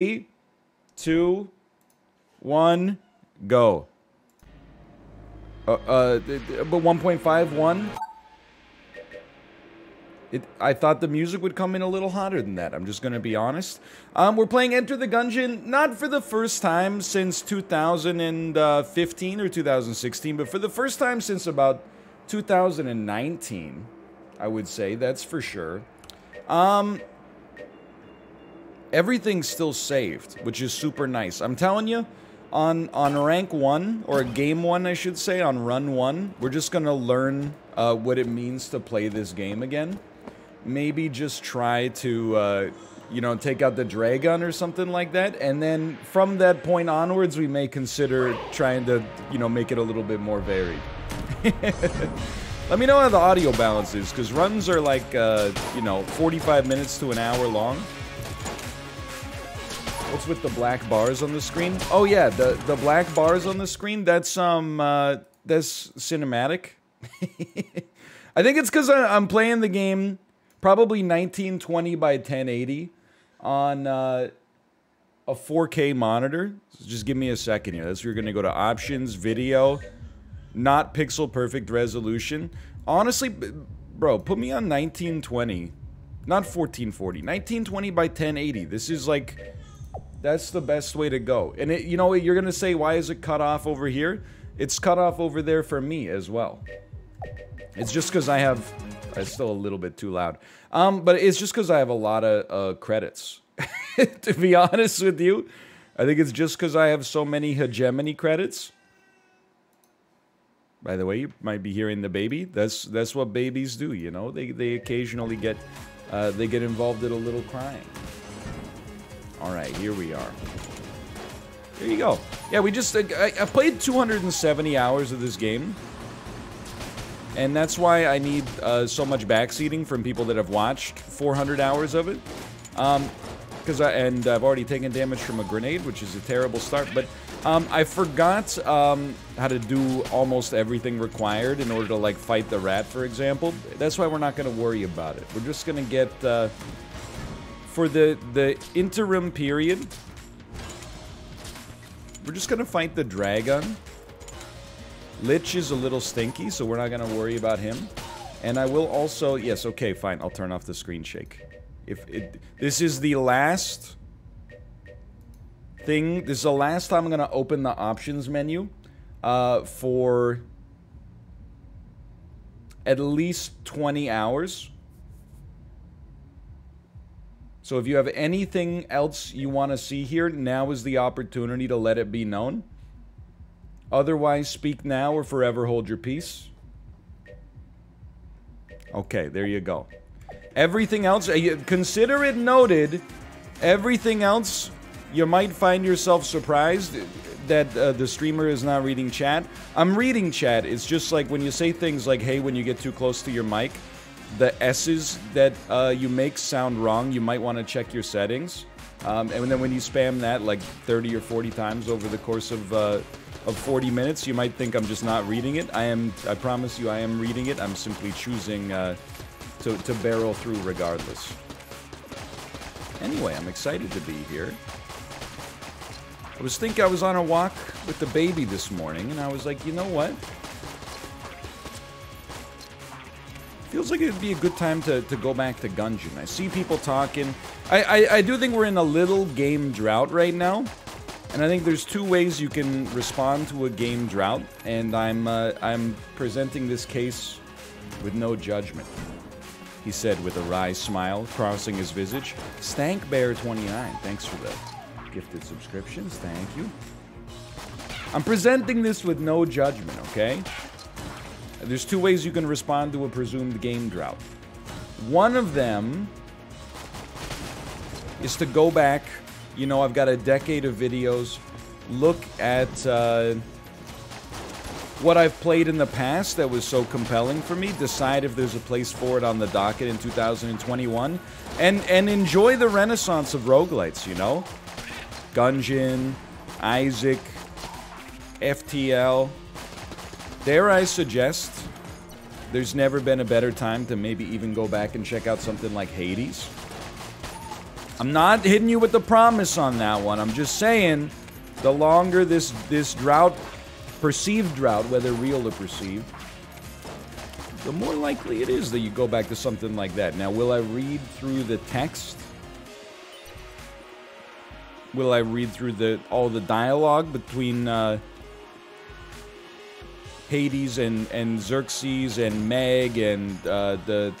Three, two, one, go. Uh, uh, but 1.51. It, I thought the music would come in a little hotter than that. I'm just gonna be honest. Um, we're playing Enter the Gungeon not for the first time since 2015 or 2016, but for the first time since about 2019. I would say that's for sure. Um, everything's still saved, which is super nice. I'm telling you, on on rank one or game one, I should say, on run one, we're just gonna learn uh, what it means to play this game again. Maybe just try to, uh, you know, take out the dragon or something like that, and then from that point onwards, we may consider trying to, you know, make it a little bit more varied. Let me know how the audio balance is, because runs are like, uh, you know, 45 minutes to an hour long. What's with the black bars on the screen? Oh yeah, the the black bars on the screen. That's um uh, that's cinematic. I think it's because I'm playing the game probably 1920 by 1080 on uh, a 4K monitor. So just give me a second here. That's you're gonna go to options, video, not pixel perfect resolution. Honestly, bro, put me on 1920, not 1440. 1920 by 1080. This is like that's the best way to go. And it, you know, what? you're going to say, why is it cut off over here? It's cut off over there for me as well. It's just because I have... It's still a little bit too loud. Um, but it's just because I have a lot of uh, credits. to be honest with you, I think it's just because I have so many hegemony credits. By the way, you might be hearing the baby. That's that's what babies do, you know. They they occasionally get uh, they get involved in a little crying. All right, here we are. There you go. Yeah, we just... I, I played 270 hours of this game. And that's why I need uh, so much backseating from people that have watched 400 hours of it. Um, because I, and I've already taken damage from a grenade, which is a terrible start. But um, I forgot um, how to do almost everything required in order to like fight the rat, for example. That's why we're not going to worry about it. We're just going to get uh, for the, the interim period, we're just going to fight the dragon. Lich is a little stinky, so we're not going to worry about him. And I will also... Yes, okay, fine. I'll turn off the screen shake. If it, This is the last thing. This is the last time I'm going to open the options menu uh, for at least 20 hours. So if you have anything else you want to see here, now is the opportunity to let it be known. Otherwise, speak now or forever hold your peace. Okay, there you go. Everything else, uh, consider it noted, everything else, you might find yourself surprised that uh, the streamer is not reading chat. I'm reading chat. It's just like when you say things like, hey, when you get too close to your mic, the S's that uh, you make sound wrong, you might want to check your settings. Um, and then when you spam that like 30 or 40 times over the course of uh, of 40 minutes, you might think I'm just not reading it. I am. I promise you, I am reading it. I'm simply choosing uh, to to barrel through regardless. Anyway, I'm excited to be here. I was thinking I was on a walk with the baby this morning, and I was like, you know what? Feels like it'd be a good time to, to go back to Gungeon. I see people talking. I, I, I, do think we're in a little game drought right now. And I think there's two ways you can respond to a game drought. And I'm, uh, I'm presenting this case with no judgment. He said with a wry smile, crossing his visage. Stankbear29, thanks for the gifted subscriptions. Thank you. I'm presenting this with no judgment, okay? There's two ways you can respond to a presumed game drought. One of them is to go back. You know, I've got a decade of videos. Look at uh, what I've played in the past that was so compelling for me. Decide if there's a place for it on the docket in 2021. And, and enjoy the renaissance of roguelites, you know? Gungeon, Isaac, FTL. Dare I suggest there's never been a better time to maybe even go back and check out something like Hades? I'm not hitting you with the promise on that one. I'm just saying, the longer this this drought, perceived drought, whether real or perceived, the more likely it is that you go back to something like that. Now, will I read through the text? Will I read through the all the dialogue between uh, Hades and and Xerxes and Meg and uh, the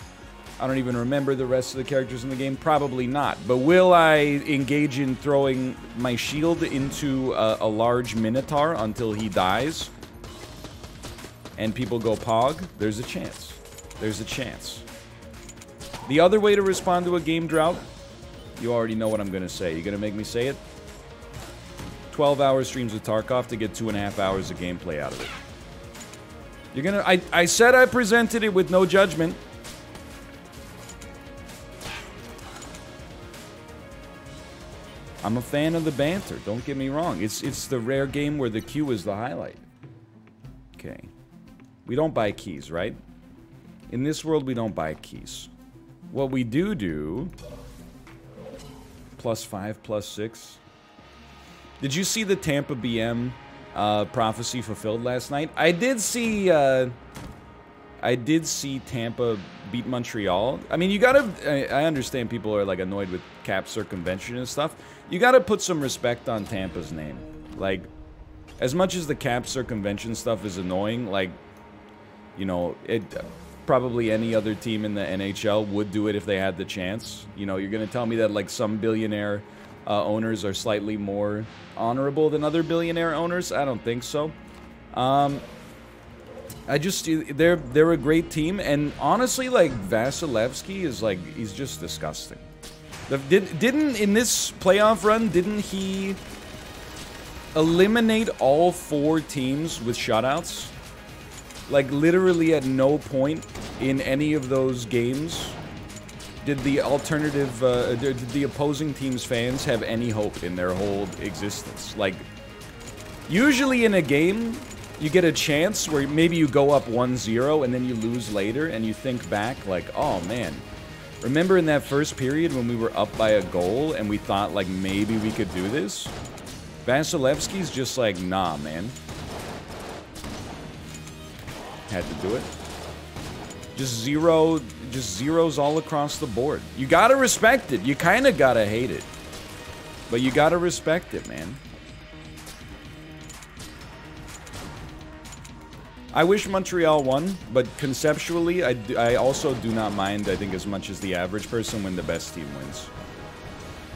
I don't even remember the rest of the characters in the game. Probably not. But will I engage in throwing my shield into a, a large Minotaur until he dies? And people go pog? There's a chance. There's a chance. The other way to respond to a game drought, you already know what I'm going to say. You're going to make me say it? 12 hour streams with Tarkov to get two and a half hours of gameplay out of it. You're gonna. I, I said I presented it with no judgment. I'm a fan of the banter. Don't get me wrong. It's it's the rare game where the queue is the highlight. Okay. We don't buy keys, right? In this world, we don't buy keys. What we do do... Plus five, plus six. Did you see the Tampa BM uh, prophecy fulfilled last night? I did see... Uh, I did see Tampa beat Montreal. I mean, you gotta... I, I understand people are, like, annoyed with cap circumvention and stuff. You gotta put some respect on Tampa's name. Like, as much as the cap circumvention stuff is annoying, like, you know, it probably any other team in the NHL would do it if they had the chance. You know, you're gonna tell me that like some billionaire uh, owners are slightly more honorable than other billionaire owners? I don't think so. Um, I just they're they're a great team, and honestly, like Vasilevskiy is like he's just disgusting. Did, didn't, in this playoff run, didn't he eliminate all four teams with shutouts? Like, literally at no point in any of those games did the alternative, uh, did the opposing team's fans have any hope in their whole existence. Like, usually in a game, you get a chance where maybe you go up 1-0 and then you lose later and you think back like, oh man, Remember in that first period when we were up by a goal and we thought like maybe we could do this? Vasilevskiy's just like, nah, man. Had to do it. Just zero, just zeros all across the board. You gotta respect it. You kinda gotta hate it. But you gotta respect it, man. I wish Montreal won, but conceptually, I, I also do not mind, I think, as much as the average person when the best team wins.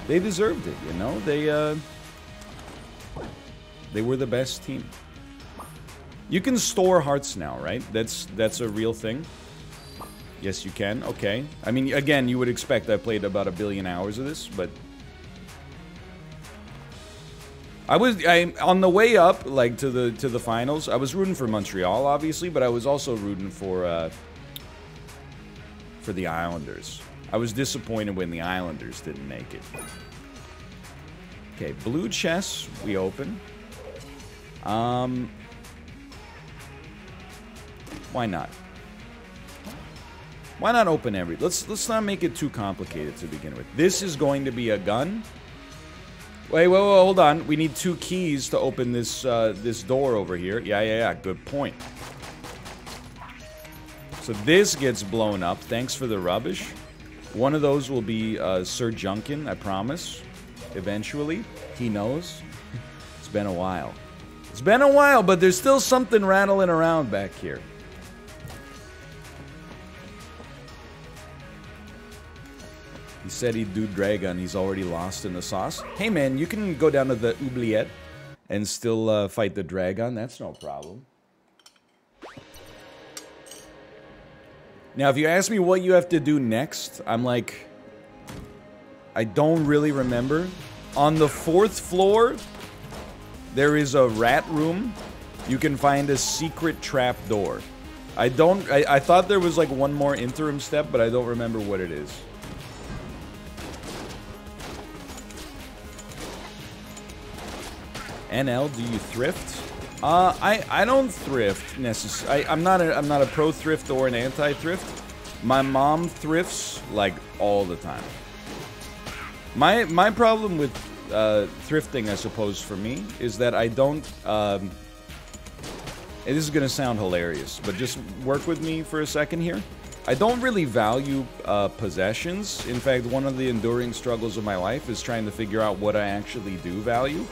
They deserved it, you know? They, uh... They were the best team. You can store hearts now, right? That's that's a real thing. Yes, you can. Okay. I mean, again, you would expect I played about a billion hours of this, but I was I on the way up like to the to the finals. I was rooting for Montreal, obviously, but I was also rooting for uh, for the Islanders. I was disappointed when the Islanders didn't make it. Okay, blue chess we open. Um, why not? Why not open every? Let's let's not make it too complicated to begin with. This is going to be a gun. Wait, wait, wait, hold on. We need two keys to open this uh, this door over here. Yeah, yeah, yeah. Good point. So this gets blown up. Thanks for the rubbish. One of those will be uh, Ser Junkan, I promise. Eventually. He knows. it's been a while. It's been a while, but there's still something rattling around back here. He said he'd do Dragon. He's already lost in the sauce. Hey, man, you can go down to the oubliette and still uh, fight the Dragon. That's no problem. Now, if you ask me what you have to do next, I'm like... I don't really remember. On the fourth floor, there is a rat room. You can find a secret trap door. I don't... I, I thought there was like one more interim step, but I don't remember what it is. NL, do you thrift? Uh, I I don't thrift necessarily. I'm not a I'm not a pro thrift or an anti thrift. My mom thrifts like all the time. My my problem with uh, thrifting, I suppose, for me, is that I don't. Um, this is gonna sound hilarious, but just work with me for a second here. I don't really value uh, possessions. In fact, one of the enduring struggles of my life is trying to figure out what I actually do value.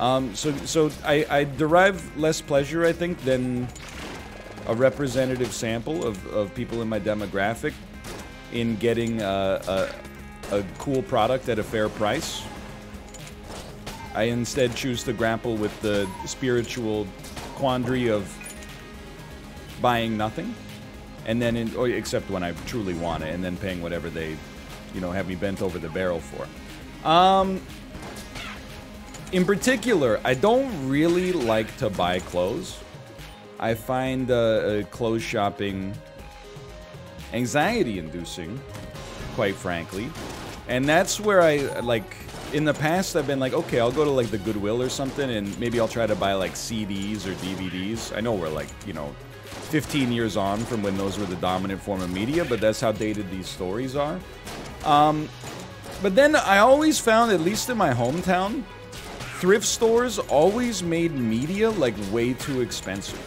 Um, so, so I, I, derive less pleasure, I think, than a representative sample of, of people in my demographic in getting a, a, a cool product at a fair price. I instead choose to grapple with the spiritual quandary of buying nothing and then in, or except when I truly want it, and then paying whatever they, you know, have me bent over the barrel for. Um, in particular, I don't really like to buy clothes. I find uh, uh, clothes shopping anxiety-inducing, quite frankly, and that's where I like. In the past, I've been like, okay, I'll go to like the Goodwill or something, and maybe I'll try to buy like CDs or DVDs. I know we're like, you know, 15 years on from when those were the dominant form of media, but that's how dated these stories are. Um, but then I always found, at least in my hometown, thrift stores always made media like way too expensive.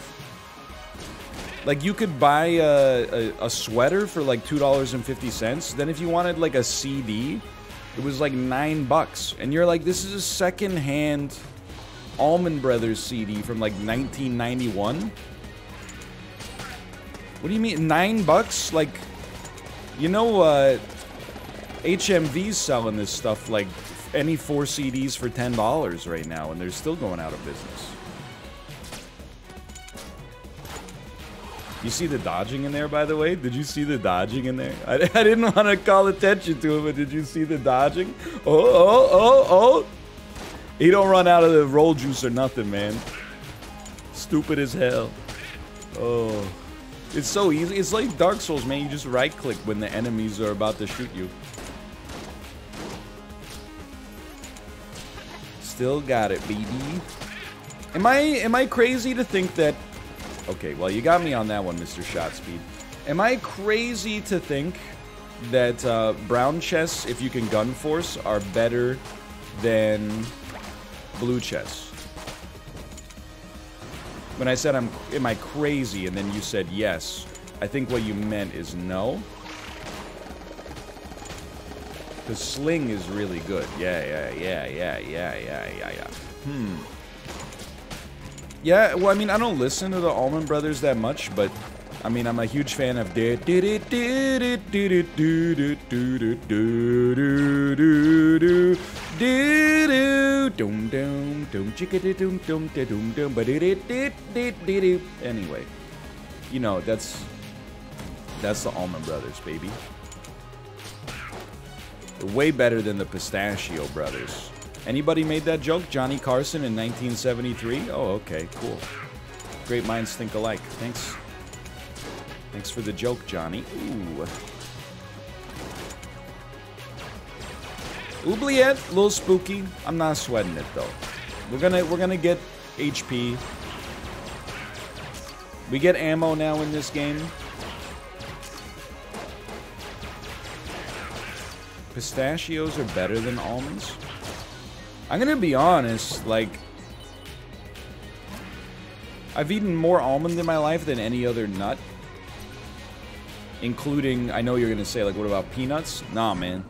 Like you could buy a, a, a sweater for like two dollars and fifty cents. Then if you wanted like a CD, it was like nine bucks, and you're like, this is a second-hand Allman Brothers CD from like 1991. What do you mean? Nine bucks? Like, you know, uh, HMV's selling this stuff like any four CDs for $10 right now, and they're still going out of business. You see the dodging in there, by the way? Did you see the dodging in there? I, I didn't want to call attention to it, but did you see the dodging? Oh, oh, oh, oh! He don't run out of the roll juice or nothing, man. Stupid as hell. Oh. It's so easy. It's like Dark Souls, man. You just right click when the enemies are about to shoot you. Still got it, baby. Am I am I crazy to think that Okay, well you got me on that one, Mr. Shot Speed. Am I crazy to think that uh, brown chests, if you can gun force, are better than blue chests? When I said I'm, am I crazy, and then you said yes, I think what you meant is no. The Sling is really good. Yeah, yeah, yeah, yeah, yeah, yeah, yeah, yeah. Hmm. Yeah, well, I mean, I don't listen to the Allman Brothers that much, but I mean, I'm a huge fan of. Anyway, you know that's that's the Allman Brothers, baby way better than the Pistachio Brothers anybody made that joke Johnny Carson in 1973 oh okay cool great minds think alike thanks thanks for the joke Johnny ooh Oubliette, a little spooky. I'm not sweating it though. We're gonna we're gonna get HP. We get ammo now in this game. Pistachios are better than almonds. I'm gonna be honest, like I've eaten more almond in my life than any other nut. Including, I know you're gonna say, like, what about peanuts? Nah, man.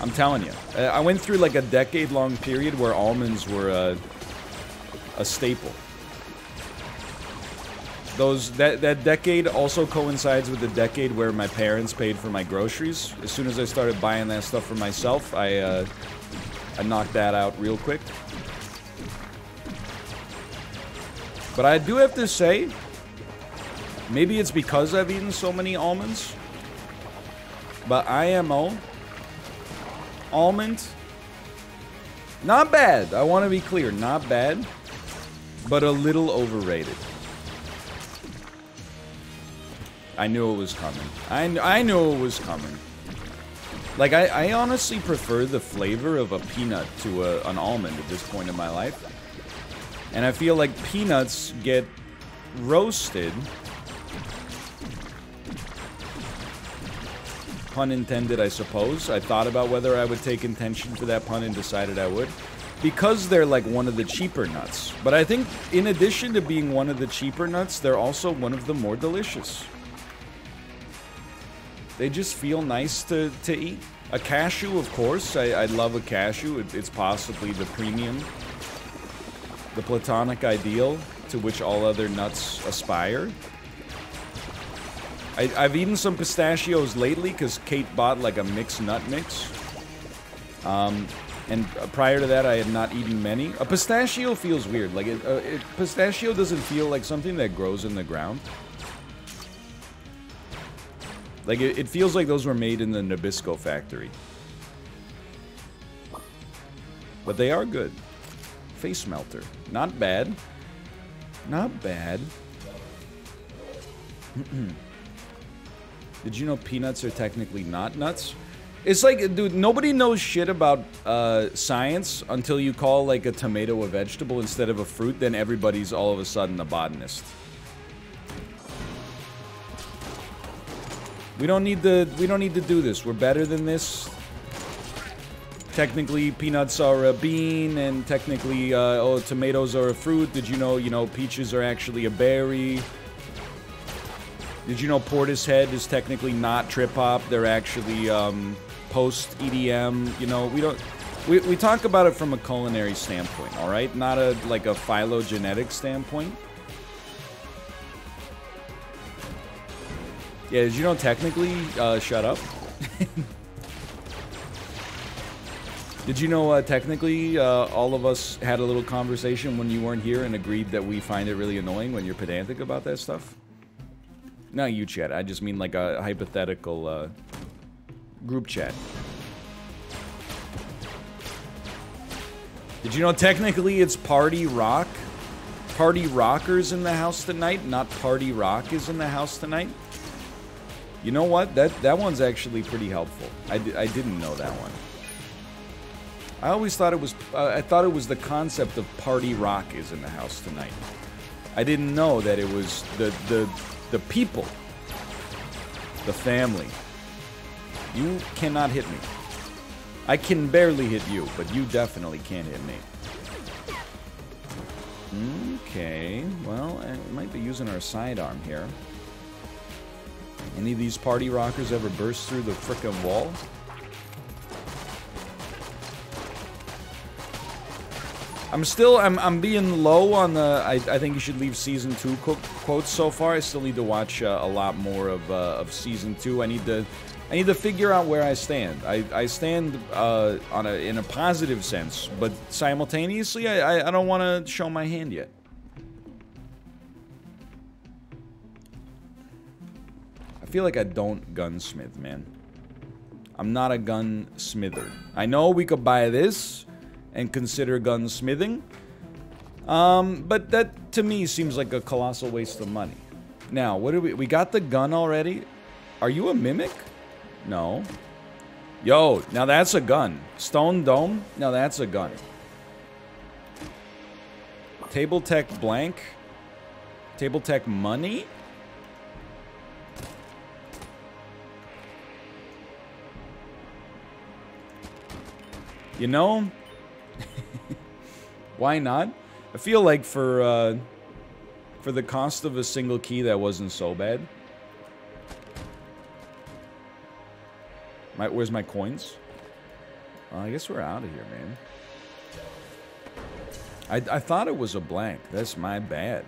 I'm telling you. I went through like a decade-long period where almonds were a, a staple. Those that that decade also coincides with the decade where my parents paid for my groceries. As soon as I started buying that stuff for myself, I uh, I knocked that out real quick. But I do have to say, maybe it's because I've eaten so many almonds, but IMO almond. Not bad. I want to be clear. Not bad. But a little overrated. I knew it was coming. I, I knew it was coming. Like, I, I honestly prefer the flavor of a peanut to a, an almond at this point in my life. And I feel like peanuts get roasted Pun intended, I suppose. I thought about whether I would take intention for that pun and decided I would. Because they're like one of the cheaper nuts. But I think in addition to being one of the cheaper nuts, they're also one of the more delicious. They just feel nice to, to eat. A cashew, of course. I, I love a cashew. It, it's possibly the premium, the platonic ideal to which all other nuts aspire. I, have eaten some pistachios lately because Kate bought like a mixed nut mix. Um, and prior to that, I had not eaten many. A pistachio feels weird. Like, it, uh, pistachio doesn't feel like something that grows in the ground. Like, it, it feels like those were made in the Nabisco factory. But they are good. Face melter. Not bad. Not bad. Did you know peanuts are technically not nuts? It's like, dude, nobody knows shit about uh, science until you call like a tomato a vegetable instead of a fruit. Then everybody's all of a sudden a botanist. We don't need to. We don't need to do this. We're better than this. Technically, peanuts are a bean, and technically, uh, oh, tomatoes are a fruit. Did you know? You know, peaches are actually a berry. Did you know Portishead is technically not trip hop? They're actually um, post EDM. You know, we don't. We, we talk about it from a culinary standpoint, all right? Not a like a phylogenetic standpoint. Yeah, did you know technically? Uh, shut up. did you know uh, technically uh, all of us had a little conversation when you weren't here and agreed that we find it really annoying when you're pedantic about that stuff? Not you chat, I just mean like a hypothetical uh, group chat. Did you know technically it's party rock? Party rockers in the house tonight, not party rock is in the house tonight? You know what? That that one's actually pretty helpful. I, I didn't know that one. I always thought it was uh, I thought it was the concept of party rock is in the house tonight. I didn't know that it was the the the people, the family. You cannot hit me. I can barely hit you, but you definitely can't hit me. Okay, well, I might be using our sidearm here. Any of these party rockers ever burst through the frickin' wall? I'm still, I'm, I'm being low on the, I, I think you should leave Season 2 quotes so far. I still need to watch uh, a lot more of, uh, of Season 2. I need to, I need to figure out where I stand. I, I stand uh, on a, in a positive sense, but simultaneously, I, I, I don't want to show my hand yet. Feel like I don't gunsmith, man. I'm not a gunsmither. I know we could buy this and consider gunsmithing. Um, but that to me seems like a colossal waste of money. Now, what do we we got the gun already? Are you a mimic? No. Yo, now that's a gun. Stone Dome? Now that's a gun. Table Tech blank? Table Tech money? You know, why not? I feel like for uh, for the cost of a single key, that wasn't so bad. My, where's my coins? I guess we're out of here, man. I, I thought it was a blank. That's my bad.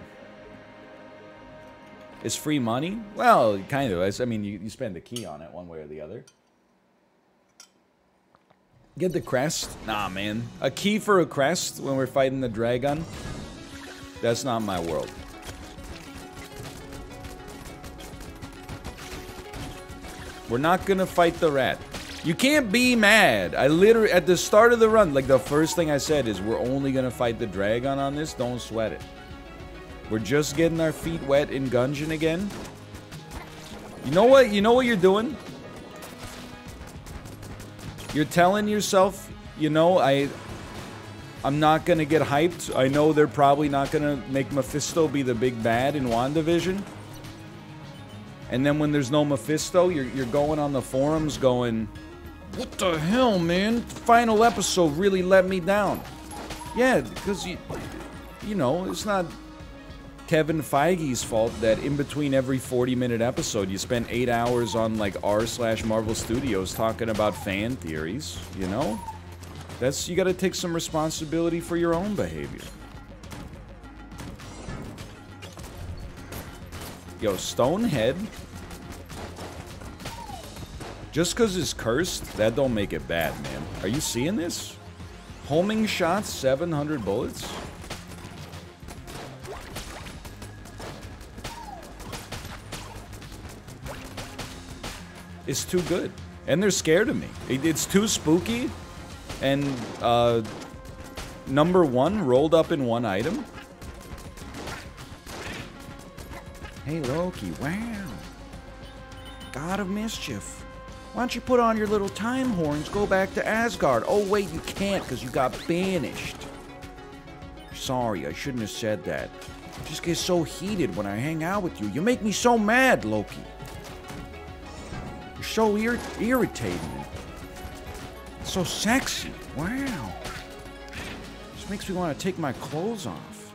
Is free money? Well, kind of. I mean, you, you spend a key on it one way or the other. Get the crest? Nah, man. A key for a crest when we're fighting the dragon? That's not my world. We're not gonna fight the rat. You can't be mad. I literally, at the start of the run, like the first thing I said is we're only gonna fight the dragon on this. Don't sweat it. We're just getting our feet wet in Gungeon again. You know what? You know what you're doing? You're telling yourself, you know, I I'm not gonna get hyped. I know they're probably not gonna make Mephisto be the big bad in WandaVision. And then when there's no Mephisto, you're, you're going on the forums going, What the hell, man? The final episode really let me down. Yeah, because you, you know, it's not Kevin Feige's fault that in between every 40 minute episode you spend eight hours on like r slash Marvel Studios talking about fan theories, you know? That's, you gotta take some responsibility for your own behavior. Yo, Stonehead? Just cause it's cursed, that don't make it bad, man. Are you seeing this? Homing shots, 700 bullets? It's too good. And they're scared of me. It, it's too spooky. And, uh, number one rolled up in one item. Hey, Loki, wow. God of Mischief. Why don't you put on your little time horns, go back to Asgard? Oh, wait, you can't because you got banished. Sorry, I shouldn't have said that. I just get so heated when I hang out with you. You make me so mad, Loki. You're so ir irritating. So sexy. Wow. This makes me want to take my clothes off.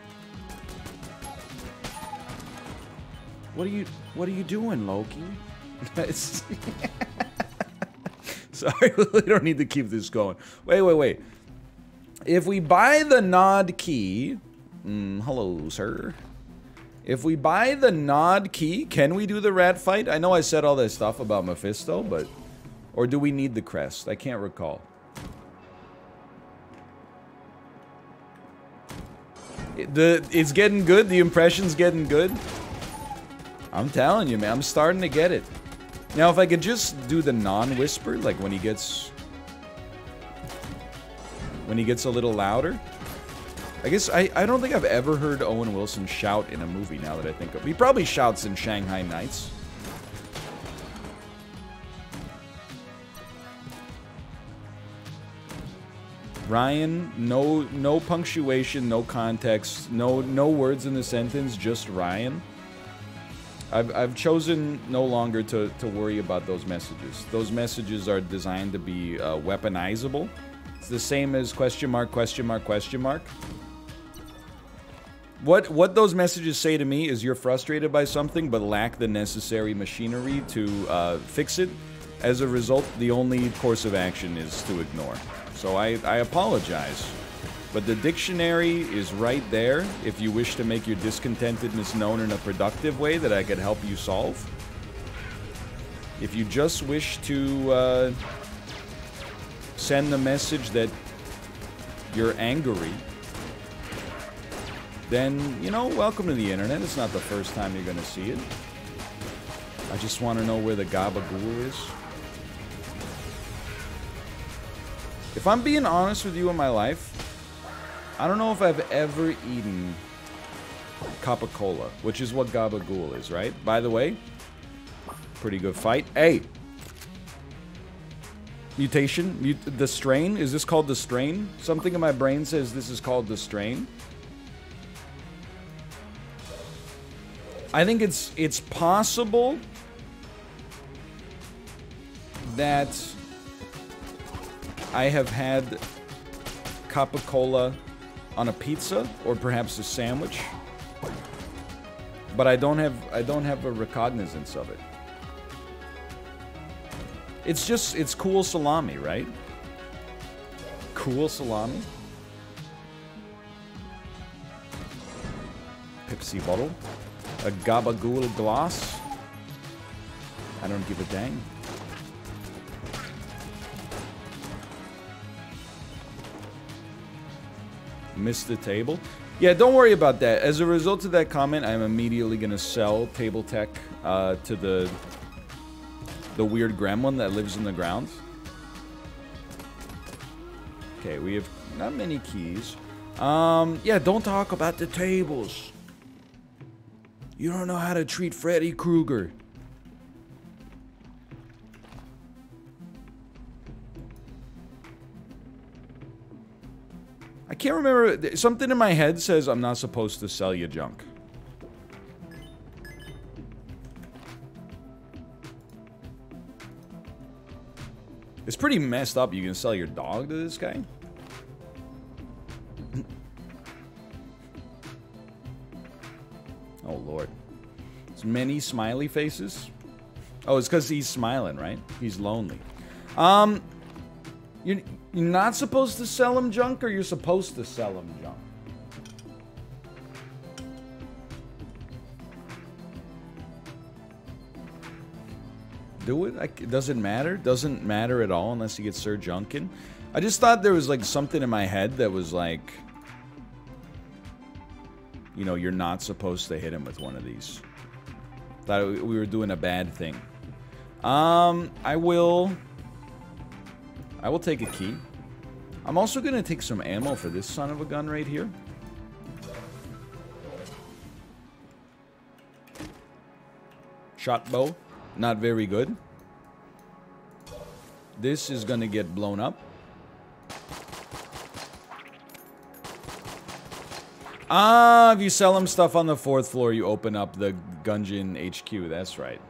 What are you what are you doing, Loki? Sorry, we don't need to keep this going. Wait, wait, wait. If we buy the gnawed key... Mm, hello, sir. If we buy the gnawed key, can we do the rat fight? I know I said all this stuff about Mephisto, but... Or do we need the crest? I can't recall. The It's getting good? The impression's getting good? I'm telling you, man. I'm starting to get it. Now, if I could just do the non-whisper, like when he gets... When he gets a little louder. I guess I, I don't think I've ever heard Owen Wilson shout in a movie now that I think of He probably shouts in Shanghai Nights. Ryan, no no punctuation, no context, no no words in the sentence, just Ryan. I've, I've chosen no longer to, to worry about those messages. Those messages are designed to be uh, weaponizable. It's the same as question mark, question mark, question mark. What what those messages say to me is you're frustrated by something but lack the necessary machinery to uh, fix it. As a result, the only course of action is to ignore. So I, I apologize. But the dictionary is right there if you wish to make your discontentedness known in a productive way that I could help you solve. If you just wish to uh, send the message that you're angry then, you know, welcome to the internet. It's not the first time you're going to see it. I just want to know where the gabagool is. If I'm being honest with you in my life, I don't know if I've ever eaten Capicola, which is what gabagool is, right? By the way, pretty good fight. Hey! Mutation? Mut the strain? Is this called the strain? Something in my brain says this is called the strain. I think it's it's possible that I have had Capicola on a pizza or perhaps a sandwich, but I don't have I don't have a recognizance of it. It's just it's cool salami, right? Cool salami. Pepsi bottle. A gabagool gloss? I don't give a dang. Missed the table? Yeah, don't worry about that. As a result of that comment, I'm immediately going to sell Table Tech uh, to the the weird gremlin that lives in the ground. Okay, we have not many keys. Um, yeah, don't talk about the tables. You don't know how to treat Freddy Krueger. I can't remember. Something in my head says I'm not supposed to sell you junk. It's pretty messed up. You can sell your dog to this guy? Many smiley faces. Oh, it's because he's smiling, right? He's lonely. Um, you're, you're not supposed to sell him junk, or you're supposed to sell him junk? do it? I, doesn't matter? Doesn't matter at all unless you get Ser Junkan? I just thought there was like something in my head that was like, you know, you're not supposed to hit him with one of these. Thought we were doing a bad thing. Um, I will... I will take a key. I'm also going to take some ammo for this son of a gun right here. Shot bow. Not very good. This is gonna get blown up. Ah, if you sell him stuff on the fourth floor, you open up the Gungeon HQ. That's right.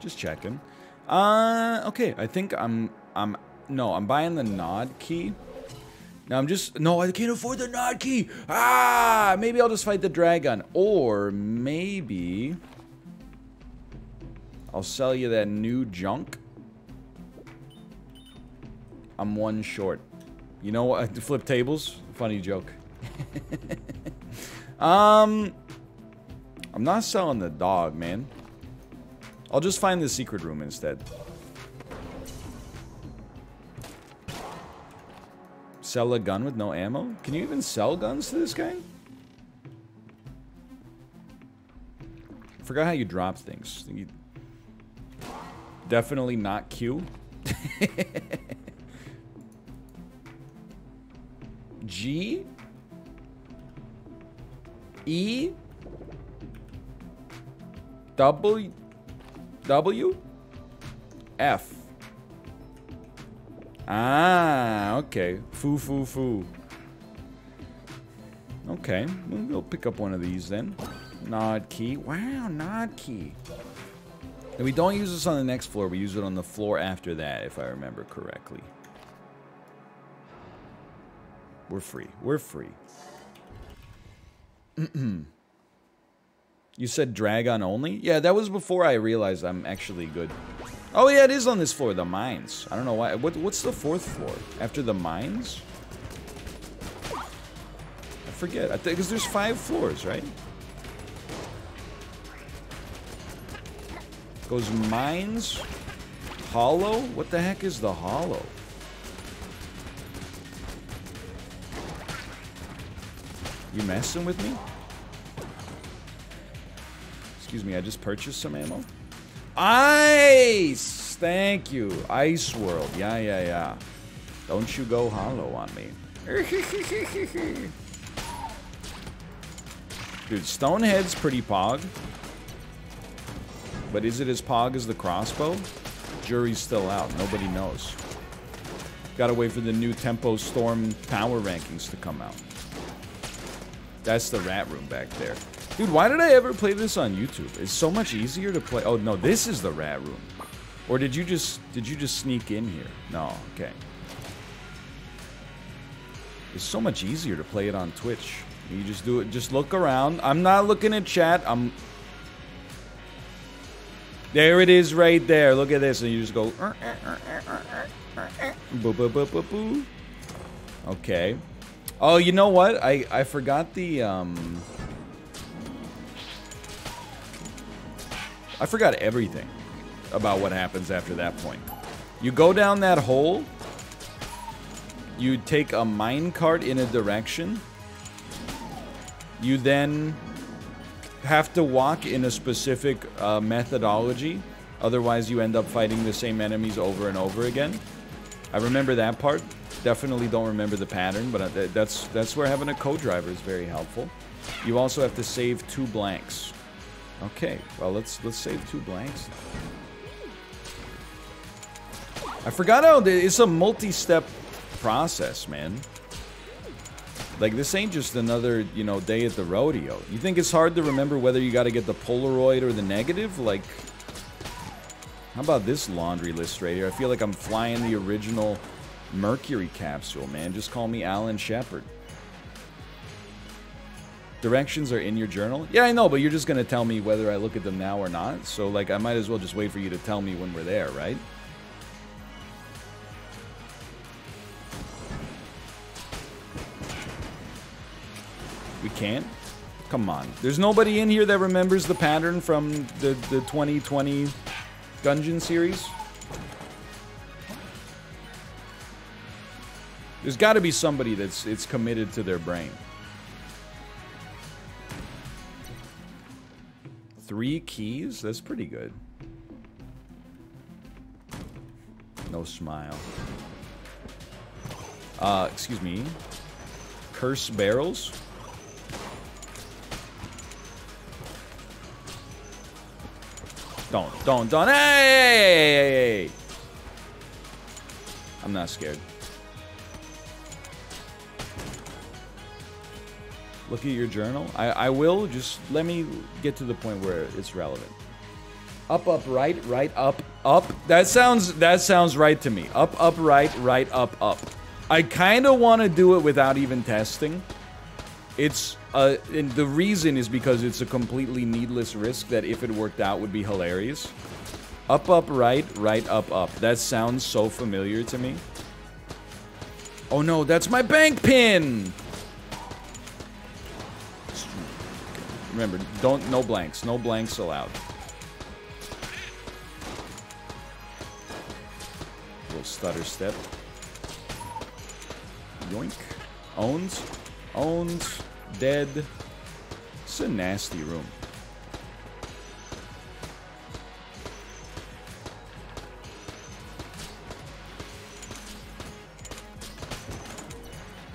Just checking. Uh, okay. I think I'm, I'm, no, I'm buying the gnawed key. Now I'm just, no, I can't afford the gnawed key. Ah, maybe I'll just fight the dragon. Or maybe I'll sell you that new junk. I'm one short. You know what? Flip tables? Funny joke. um, I'm not selling the dog, man. I'll just find the secret room instead. Sell a gun with no ammo? Can you even sell guns to this guy? Forgot how you drop things. You... Definitely not Q. G? E? W? W? F. Ah, okay. Foo, foo, foo. Okay, we'll pick up one of these then. Gnawed key. Wow, gnawed key. And we don't use this on the next floor. We use it on the floor after that, if I remember correctly. We're free. We're free. you said Dragon only? Yeah, that was before I realized I'm actually good. Oh yeah, it is on this floor, the mines. I don't know why. What, what's the fourth floor? After the mines? I forget. I think because there's five floors, right? Goes mines, hollow. What the heck is the hollow? You messing with me? Excuse me, I just purchased some ammo. Ice! Thank you. Ice World. Yeah, yeah, yeah. Don't you go hollow on me. Dude, Stonehead's pretty pog. But is it as pog as the crossbow? Jury's still out. Nobody knows. Gotta wait for the new Tempo Storm power rankings to come out. That's the rat room back there. Dude, why did I ever play this on YouTube? It's so much easier to play. Oh, no, this is the rat room. Or did you just did you just sneak in here? No, okay. It's so much easier to play it on Twitch. You just do it, just look around. I'm not looking at chat. I'm There it is right there. Look at this and you just go. Okay. Oh, you know what? I I forgot the um I forgot everything about what happens after that point. You go down that hole, you take a minecart in a direction, you then have to walk in a specific uh, methodology, otherwise you end up fighting the same enemies over and over again. I remember that part. Definitely don't remember the pattern, but that's that's where having a co-driver is very helpful. You also have to save two blanks. Okay, well let's let's save two blanks. I forgot how it's a multi-step process, man. Like this ain't just another, you know, day at the rodeo. You think it's hard to remember whether you got to get the Polaroid or the negative? Like, How about this laundry list right here? I feel like I'm flying the original Mercury capsule, man. Just call me Alan Shepard. Directions are in your journal? Yeah, I know, but you're just going to tell me whether I look at them now or not. So, like, I might as well just wait for you to tell me when we're there, right? We can't? Come on. There's nobody in here that remembers the pattern from the, the 2020 Gungeon series? There's got to be somebody that's it's committed to their brain. Three keys? That's pretty good. No smile. Uh, excuse me. Curse barrels? Don't, don't, don't. Hey, I'm not scared. Look at your journal. I, I will. Just let me get to the point where it's relevant. Up, up, right, right, up, up. That sounds that sounds right to me. Up, up, right, right, up, up. I kind of want to do it without even testing. It's uh, and the reason is because it's a completely needless risk that if it worked out would be hilarious. Up, up, right, right, up, up. That sounds so familiar to me. Oh no, that's my bank pin! Remember, don't, no blanks. No blanks allowed. Little stutter step. Yoink. Owns. Owns dead. It's a nasty room.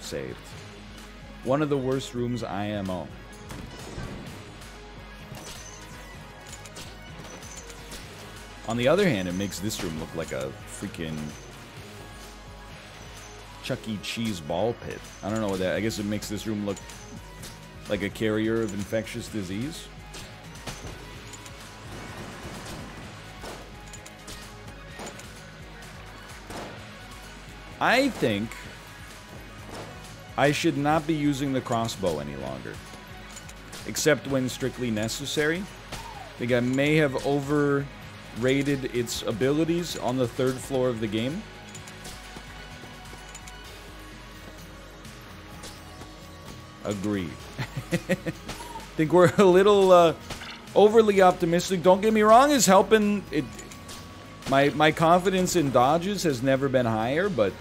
Saved. One of the worst rooms IMO. On the other hand, it makes this room look like a freaking Chuck E. Cheese ball pit. I don't know what that. I guess it makes this room look like a carrier of infectious disease? I think I should not be using the crossbow any longer. Except when strictly necessary. I think I may have overrated its abilities on the third floor of the game. Agreed. I think we're a little uh, overly optimistic. Don't get me wrong, is helping. It, my my confidence in dodges has never been higher, but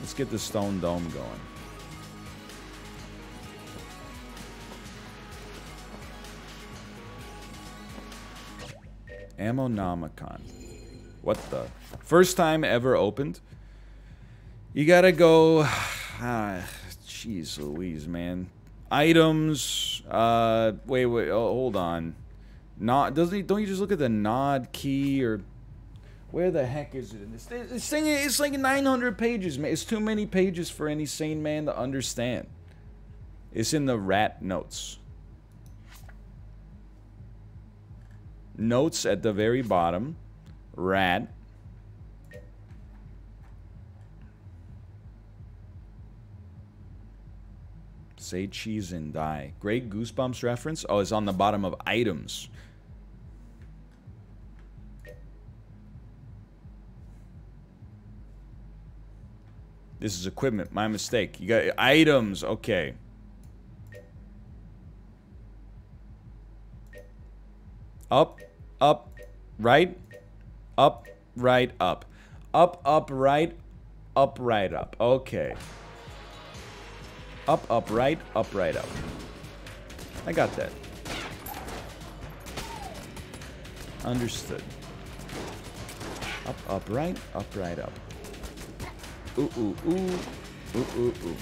let's get the stone dome going. Ammonomicon. What the? First time ever opened. You gotta go. Ah, jeez Louise, man. Items. Uh, wait, wait. Oh, hold on. Not doesn't he? Don't you just look at the gnawed key or where the heck is it in this? This thing it's like 900 pages, man. It's too many pages for any sane man to understand. It's in the rat notes. Notes at the very bottom. Rat. Say cheese and die. Great Goosebumps reference? Oh, it's on the bottom of items. This is equipment. My mistake. You got items. Okay. Up, up, right, up, right, up. Up, up, right, up, right, up. Okay. Up, up, right, up, right, up. I got that. Understood. Up, up, right, up, right, up. Ooh, ooh, ooh. Ooh, ooh, ooh.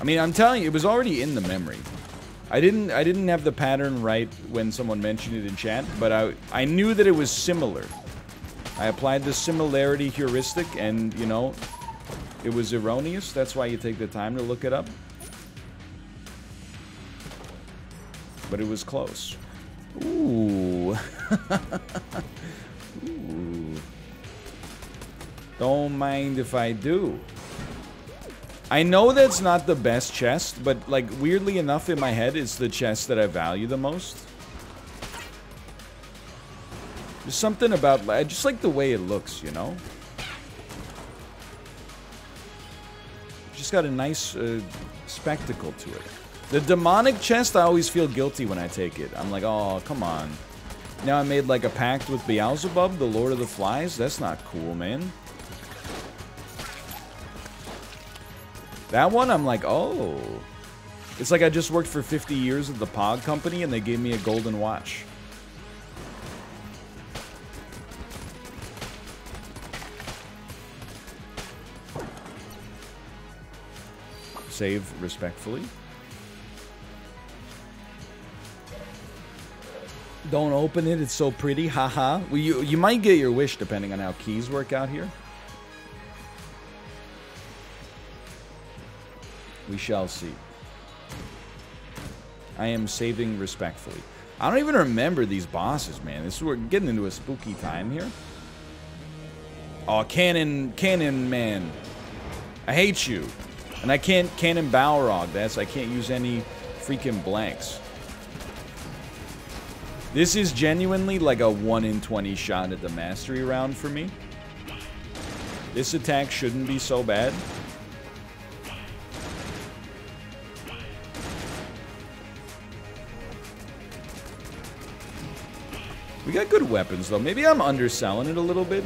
I mean, I'm telling you, it was already in the memory. I didn't I didn't have the pattern right when someone mentioned it in chat, but I I knew that it was similar. I applied the similarity heuristic and, you know, it was erroneous. That's why you take the time to look it up. but it was close. Ooh. Ooh. Don't mind if I do. I know that's not the best chest, but like weirdly enough in my head, it's the chest that I value the most. There's something about, I just like the way it looks, you know? Just got a nice uh, spectacle to it. The demonic chest, I always feel guilty when I take it. I'm like, oh, come on. Now I made like a pact with Beelzebub, the Lord of the Flies. That's not cool, man. That one, I'm like, oh. It's like I just worked for 50 years at the Pog Company and they gave me a golden watch. Save respectfully. Don't open it, it's so pretty, haha. well, you, you might get your wish depending on how keys work out here. We shall see. I am saving respectfully. I don't even remember these bosses, man. This is we're getting into a spooky time here. Oh, cannon, cannon man. I hate you. And I can't Cannonbalrog. That's I can't use any freaking blanks. This is genuinely like a 1 in 20 shot at the mastery round for me. This attack shouldn't be so bad. We got good weapons, though. Maybe I'm underselling it a little bit.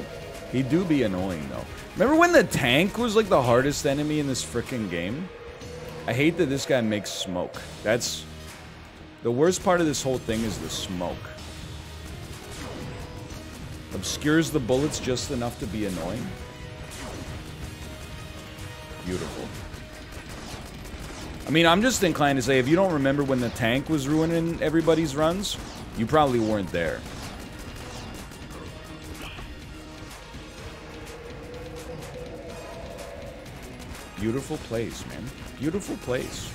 He do be annoying, though. Remember when the tank was, like, the hardest enemy in this freaking game? I hate that this guy makes smoke. That's the worst part of this whole thing is the smoke. Obscures the bullets just enough to be annoying. Beautiful. I mean, I'm just inclined to say, if you don't remember when the tank was ruining everybody's runs, you probably weren't there. Beautiful place, man. Beautiful place.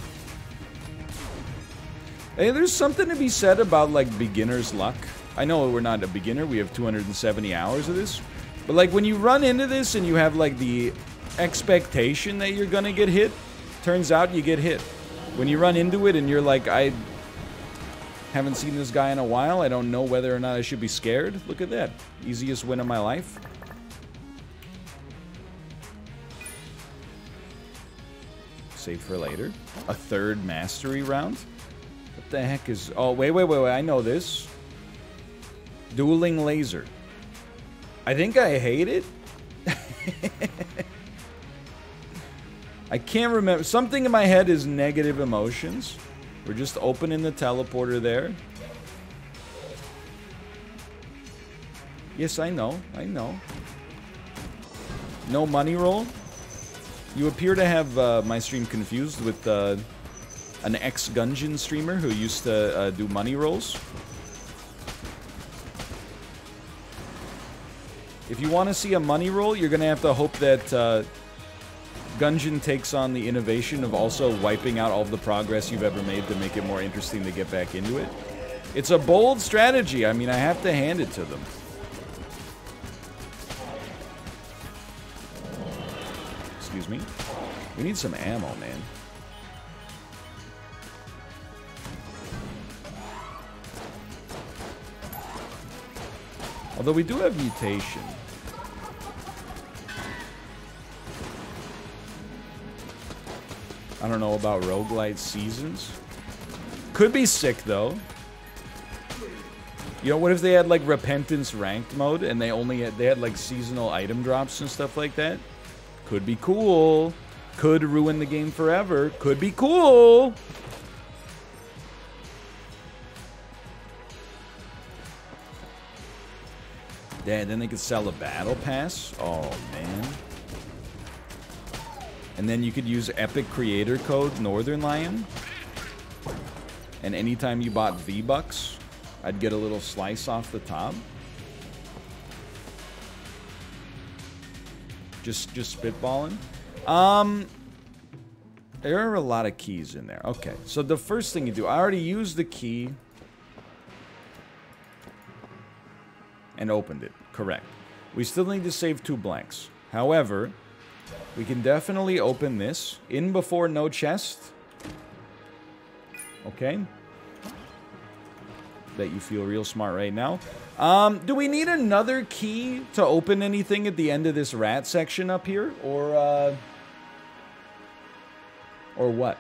Hey, there's something to be said about, like, beginner's luck. I know we're not a beginner. We have 270 hours of this. But, like, when you run into this and you have, like, the expectation that you're gonna get hit, turns out you get hit. When you run into it and you're like, I haven't seen this guy in a while. I don't know whether or not I should be scared. Look at that. Easiest win of my life. Save for later. A third mastery round What the heck is... Oh, wait, wait, wait, wait. I know this. Dueling laser. I think I hate it. I can't remember. Something in my head is negative emotions. We're just opening the teleporter there. Yes, I know. I know. No money roll? You appear to have uh, my stream confused with... Uh, an ex-Gungeon streamer who used to uh, do money rolls. If you want to see a money roll, you're going to have to hope that uh, Gungeon takes on the innovation of also wiping out all the progress you've ever made to make it more interesting to get back into it. It's a bold strategy. I mean, I have to hand it to them. Excuse me. We need some ammo, man. Although we do have mutation. I don't know about roguelite seasons. Could be sick though. You know, what if they had like repentance ranked mode and they only had, they had like seasonal item drops and stuff like that? Could be cool. Could ruin the game forever. Could be cool. Then, then they could sell a battle pass. Oh, man. And then you could use Epic Creator Code Northernlion. And anytime you bought V-Bucks, I'd get a little slice off the top. Just, just spitballing. Um, There are a lot of keys in there. Okay, so the first thing you do, I already used the key and opened it. Correct. We still need to save two blanks. However, we can definitely open this in before no chest. Okay. Bet you feel real smart right now. Um, do we need another key to open anything at the end of this rat section up here? Or, uh... Or what?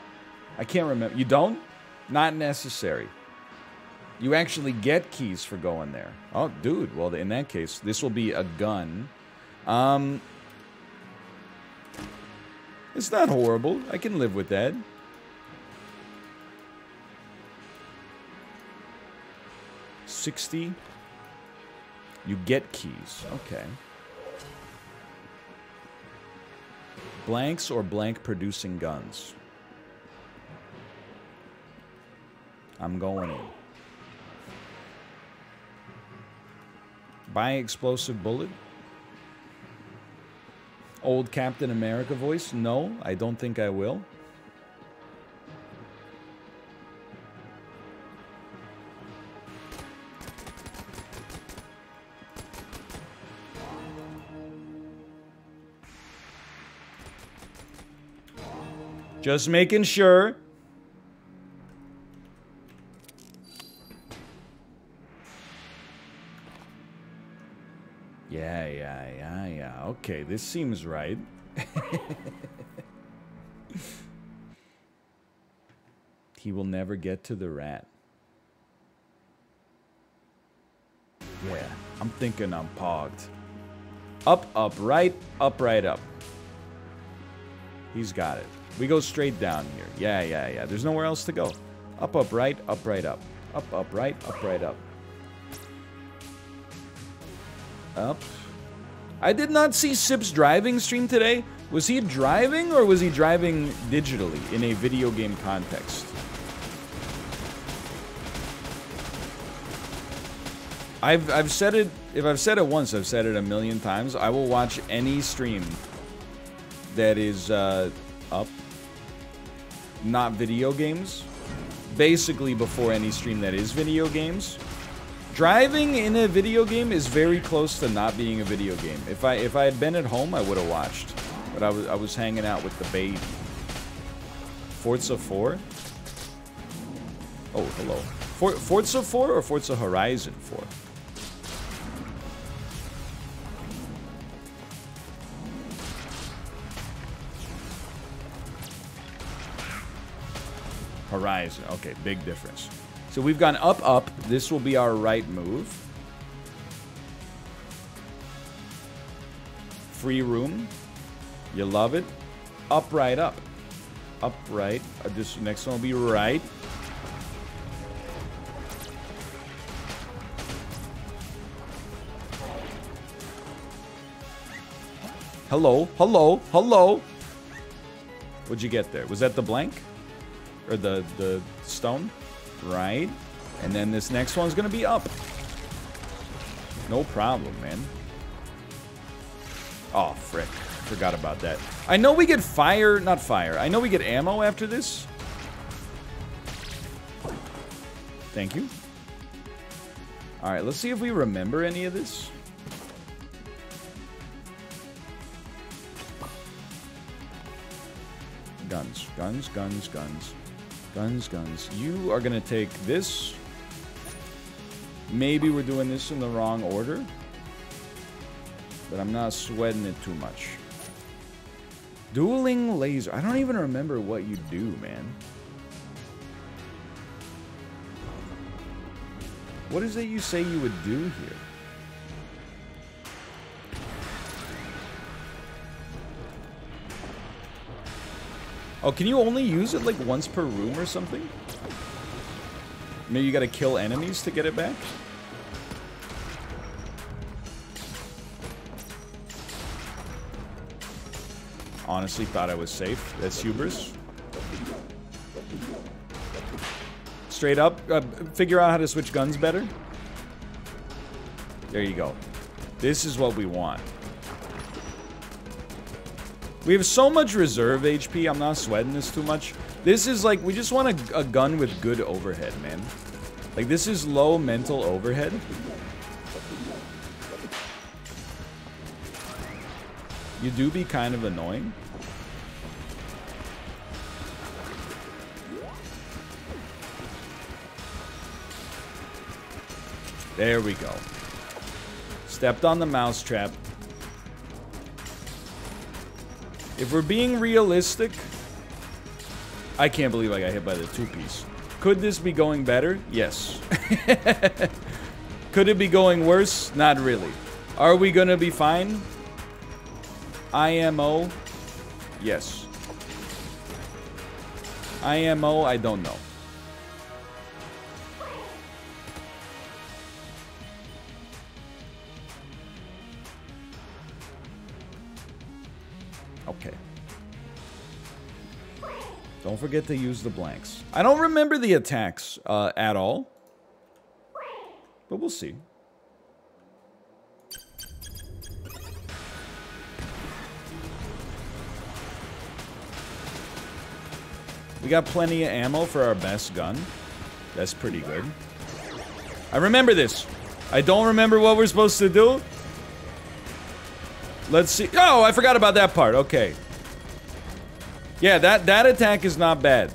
I can't remember. You don't? Not necessary. You actually get keys for going there. Oh, dude. Well, in that case, this will be a gun. Um... It's not horrible. I can live with that. Sixty. You get keys. Okay. Blanks or blank producing guns? I'm going in. Buy explosive bullet? Old Captain America voice? No, I don't think I will. Just making sure. Yeah, yeah, yeah, yeah. Okay, this seems right. he will never get to the rat. Yeah, I'm thinking I'm pogged. Up, up, right, up, right, up. He's got it. We go straight down here. Yeah, yeah, yeah. There's nowhere else to go. Up, up, right, up, right, up. Up, up, right, up, right, up. Up. I did not see Sip's driving stream today. Was he driving or was he driving digitally in a video game context? I've I've said it if I've said it once, I've said it a million times. I will watch any stream that is uh, not video games. Basically, before any stream that is video games. Driving in a video game is very close to not being a video game. If I if I had been at home, I would have watched. But I was I was hanging out with the baby. Forza 4? Oh, hello. For, Forza 4 or Forza Horizon 4? Horizon. Okay, big difference. So we've gone up, up. This will be our right move. Free room. You love it. Up, right, up. Up, right. Uh, this next one will be right. Hello, hello, hello. What'd you get there? Was that the blank? Or the, the stone? Right. And then this next one's gonna be up. No problem, man. Oh, frick. Forgot about that. I know we get fire, not fire. I know we get ammo after this. Thank you. Alright, let's see if we remember any of this. Guns, guns, guns, guns. Guns, guns. You are going to take this. Maybe we're doing this in the wrong order. But I'm not sweating it too much. Dueling laser. I don't even remember what you do, man. What is it you say you would do here? Oh, can you only use it like once per room or something? Maybe you gotta kill enemies to get it back? Honestly thought I was safe. That's hubris. Straight up, uh, figure out how to switch guns better. There you go. This is what we want. We have so much reserve HP, I'm not sweating this too much. This is like, we just want a, a gun with good overhead, man. Like, this is low mental overhead. You do be kind of annoying. There we go. Stepped on the mousetrap. If we're being realistic, I can't believe I got hit by the two-piece. Could this be going better? Yes. Could it be going worse? Not really. Are we going to be fine? IMO? Yes. IMO? I don't know. Don't forget to use the blanks. I don't remember the attacks uh, at all. But we'll see. We got plenty of ammo for our best gun. That's pretty good. I remember this. I don't remember what we're supposed to do. Let's see. Oh, I forgot about that part. Okay. Yeah, that, that attack is not bad.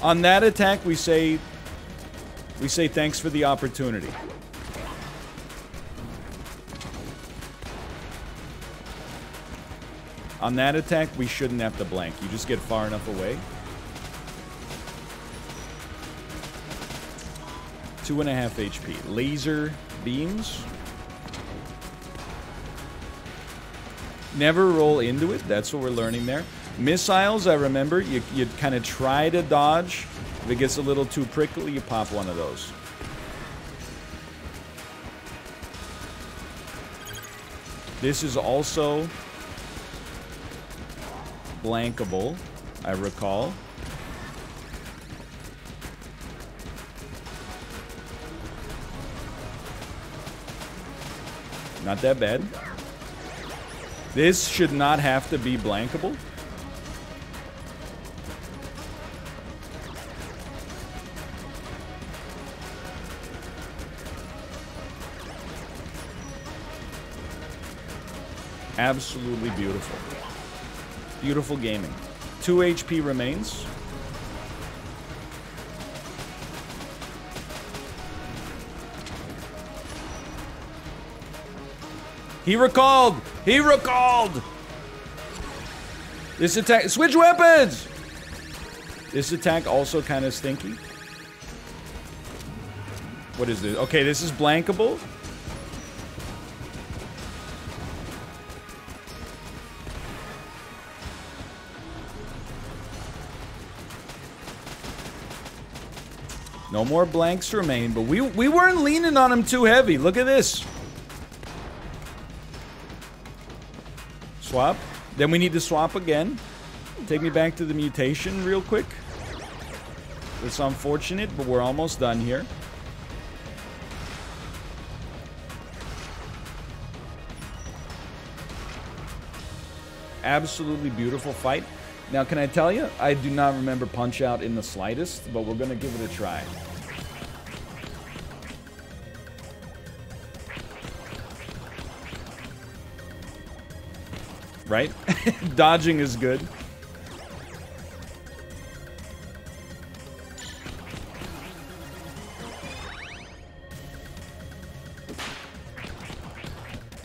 On that attack, we say... We say thanks for the opportunity. On that attack, we shouldn't have to blank. You just get far enough away. Two and a half HP. Laser beams. Never roll into it. That's what we're learning there. Missiles, I remember, you, you kind of try to dodge. If it gets a little too prickly, you pop one of those. This is also blankable, I recall. Not that bad. This should not have to be blankable. Absolutely beautiful. Beautiful gaming. 2 HP remains. He recalled! He recalled! This attack- Switch weapons! This attack also kind of stinky. What is this? Okay, this is blankable. No more blanks remain, but we we weren't leaning on him too heavy. Look at this. Swap. Then we need to swap again. Take me back to the mutation real quick. It's unfortunate, but we're almost done here. Absolutely beautiful fight. Now, can I tell you, I do not remember Punch-Out in the slightest, but we're going to give it a try. Right? Dodging is good.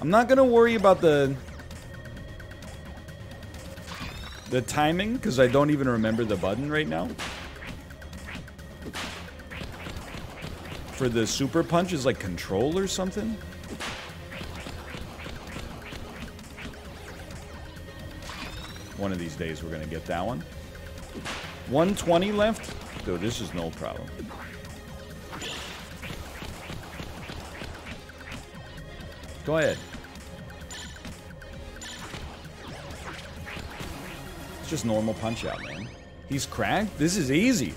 I'm not going to worry about the the timing, because I don't even remember the button right now. For the super punch is like control or something? One of these days we're going to get that one. 120 left? Dude, this is no problem. Go ahead. It's just normal punch out, man. He's cracked? This is easy.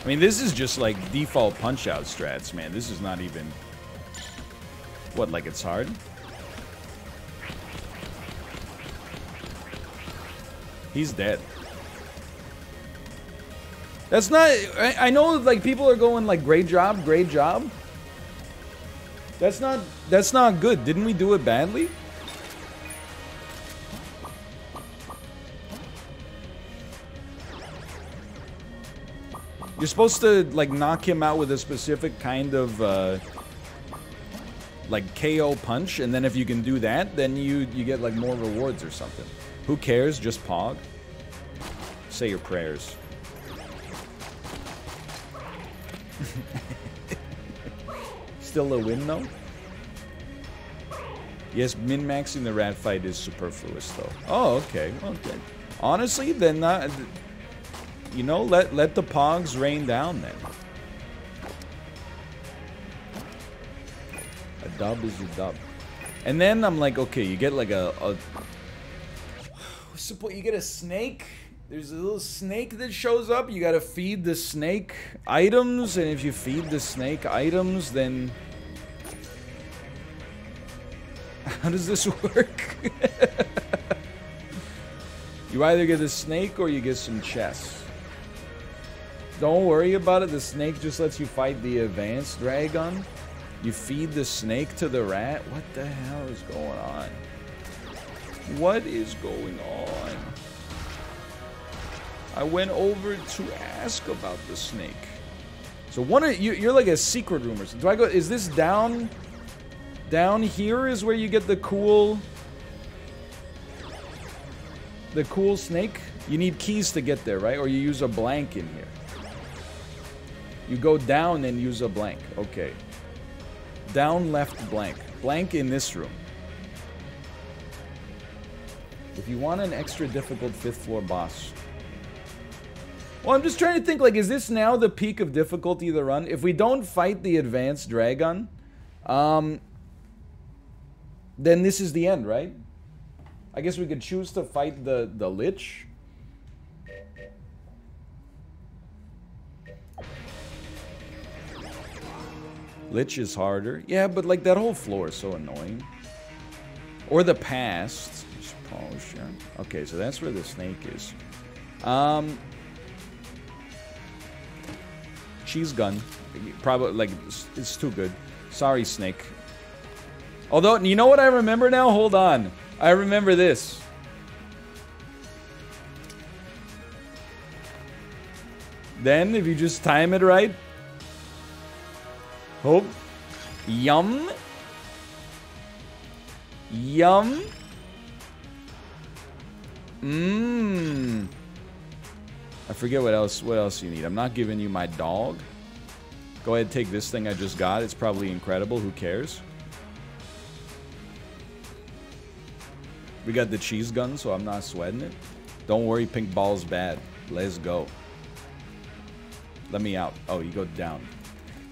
I mean, this is just like default punch out strats, man. This is not even. What, like it's hard? He's dead. That's not. I, I, know, like people are going like, "Great job, great job." That's not. That's not good. Didn't we do it badly? You're supposed to, like, knock him out with a specific kind of, uh, like, KO punch, and then if you can do that, then you, you get, like, more rewards or something. Who cares? Just Pog. Say your prayers. Still a win, though? Yes, min-maxing the rat fight is superfluous, though. Oh, okay. Okay. Honestly, then not... You know, let, let the pogs rain down, then. A dub is a dub. And then I'm like, okay, you get like a... a you get a snake there's a little snake that shows up. You gotta feed the snake items, and if you feed the snake items, then... How does this work? you either get a snake or you get some chests. Don't worry about it. The snake just lets you fight the advanced Dragun. You feed the snake to the rat. What the hell is going on? What is going on? I went over to ask about the snake. So one of you, you're like a secret room or something. Do I go? Is this down? Down here is where you get the cool, the cool snake. You need keys to get there, right? Or you use a blank in here. You go down and use a blank. Okay. Down, left, blank. Blank in this room. If you want an extra difficult fifth floor boss, well, I'm just trying to think, like, is this now the peak of difficulty of the run? If we don't fight the advanced Dragun, um, then this is the end, right? I guess we could choose to fight the, the Lich. Lich is harder. Yeah, but, like, that whole floor is so annoying. Or the past. Okay, so that's where the snake is. Um, Cheese gun. Probably, like, it's too good. Sorry, Snake. Although, you know what I remember now? Hold on. I remember this. Then, if you just time it right. Hope. Yum. Yum. Mmm. I forget what else what else you need. I'm not giving you my dog. Go ahead take this thing I just got. It's probably incredible. Who cares? We got the cheese gun, so I'm not sweating it. Don't worry, pink ball's bad. Let's go. Let me out. Oh, you go down.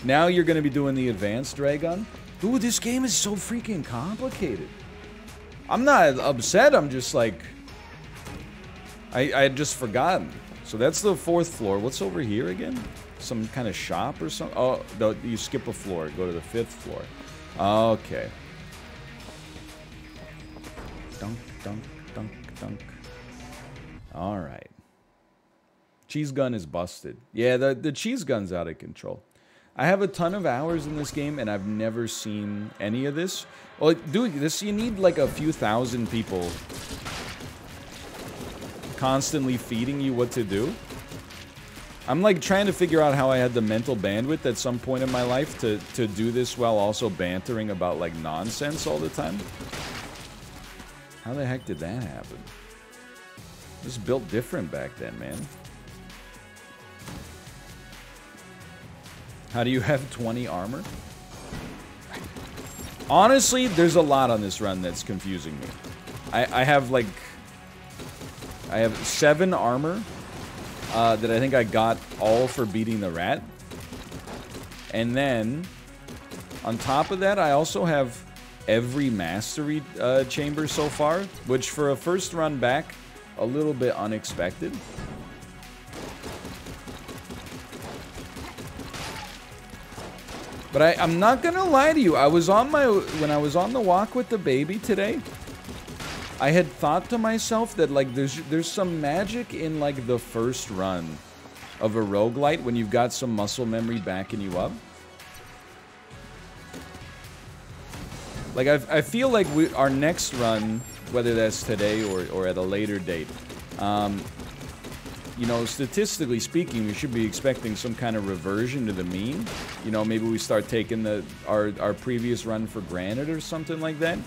Now you're going to be doing the advanced Dragun. Ooh, this game is so freaking complicated. I'm not upset. I'm just like... I, I had just forgotten. So that's the fourth floor. What's over here again? Some kind of shop or something? Oh, no, you skip a floor. Go to the fifth floor. Okay. Dunk, dunk, dunk, dunk. All right. Cheese gun is busted. Yeah, the, the cheese gun's out of control. I have a ton of hours in this game, and I've never seen any of this. Well, dude, this you need like a few thousand people constantly feeding you what to do. I'm like trying to figure out how I had the mental bandwidth at some point in my life to, to do this while also bantering about like nonsense all the time. How the heck did that happen? This built different back then, man. How do you have 20 armor? Honestly, there's a lot on this run that's confusing me. I, I have like I have seven armor uh, that I think I got all for beating the rat. And then, on top of that, I also have every mastery uh, chamber so far, which for a first run back, a little bit unexpected. But I, I'm not gonna lie to you. I was on my when I was on the walk with the baby today. I had thought to myself that like there's there's some magic in like the first run of a roguelite when you've got some muscle memory backing you up. Like, I, I feel like we, our next run, whether that's today or, or at a later date, um, you know, statistically speaking, we should be expecting some kind of reversion to the mean. You know, maybe we start taking the our, our previous run for granted or something like that.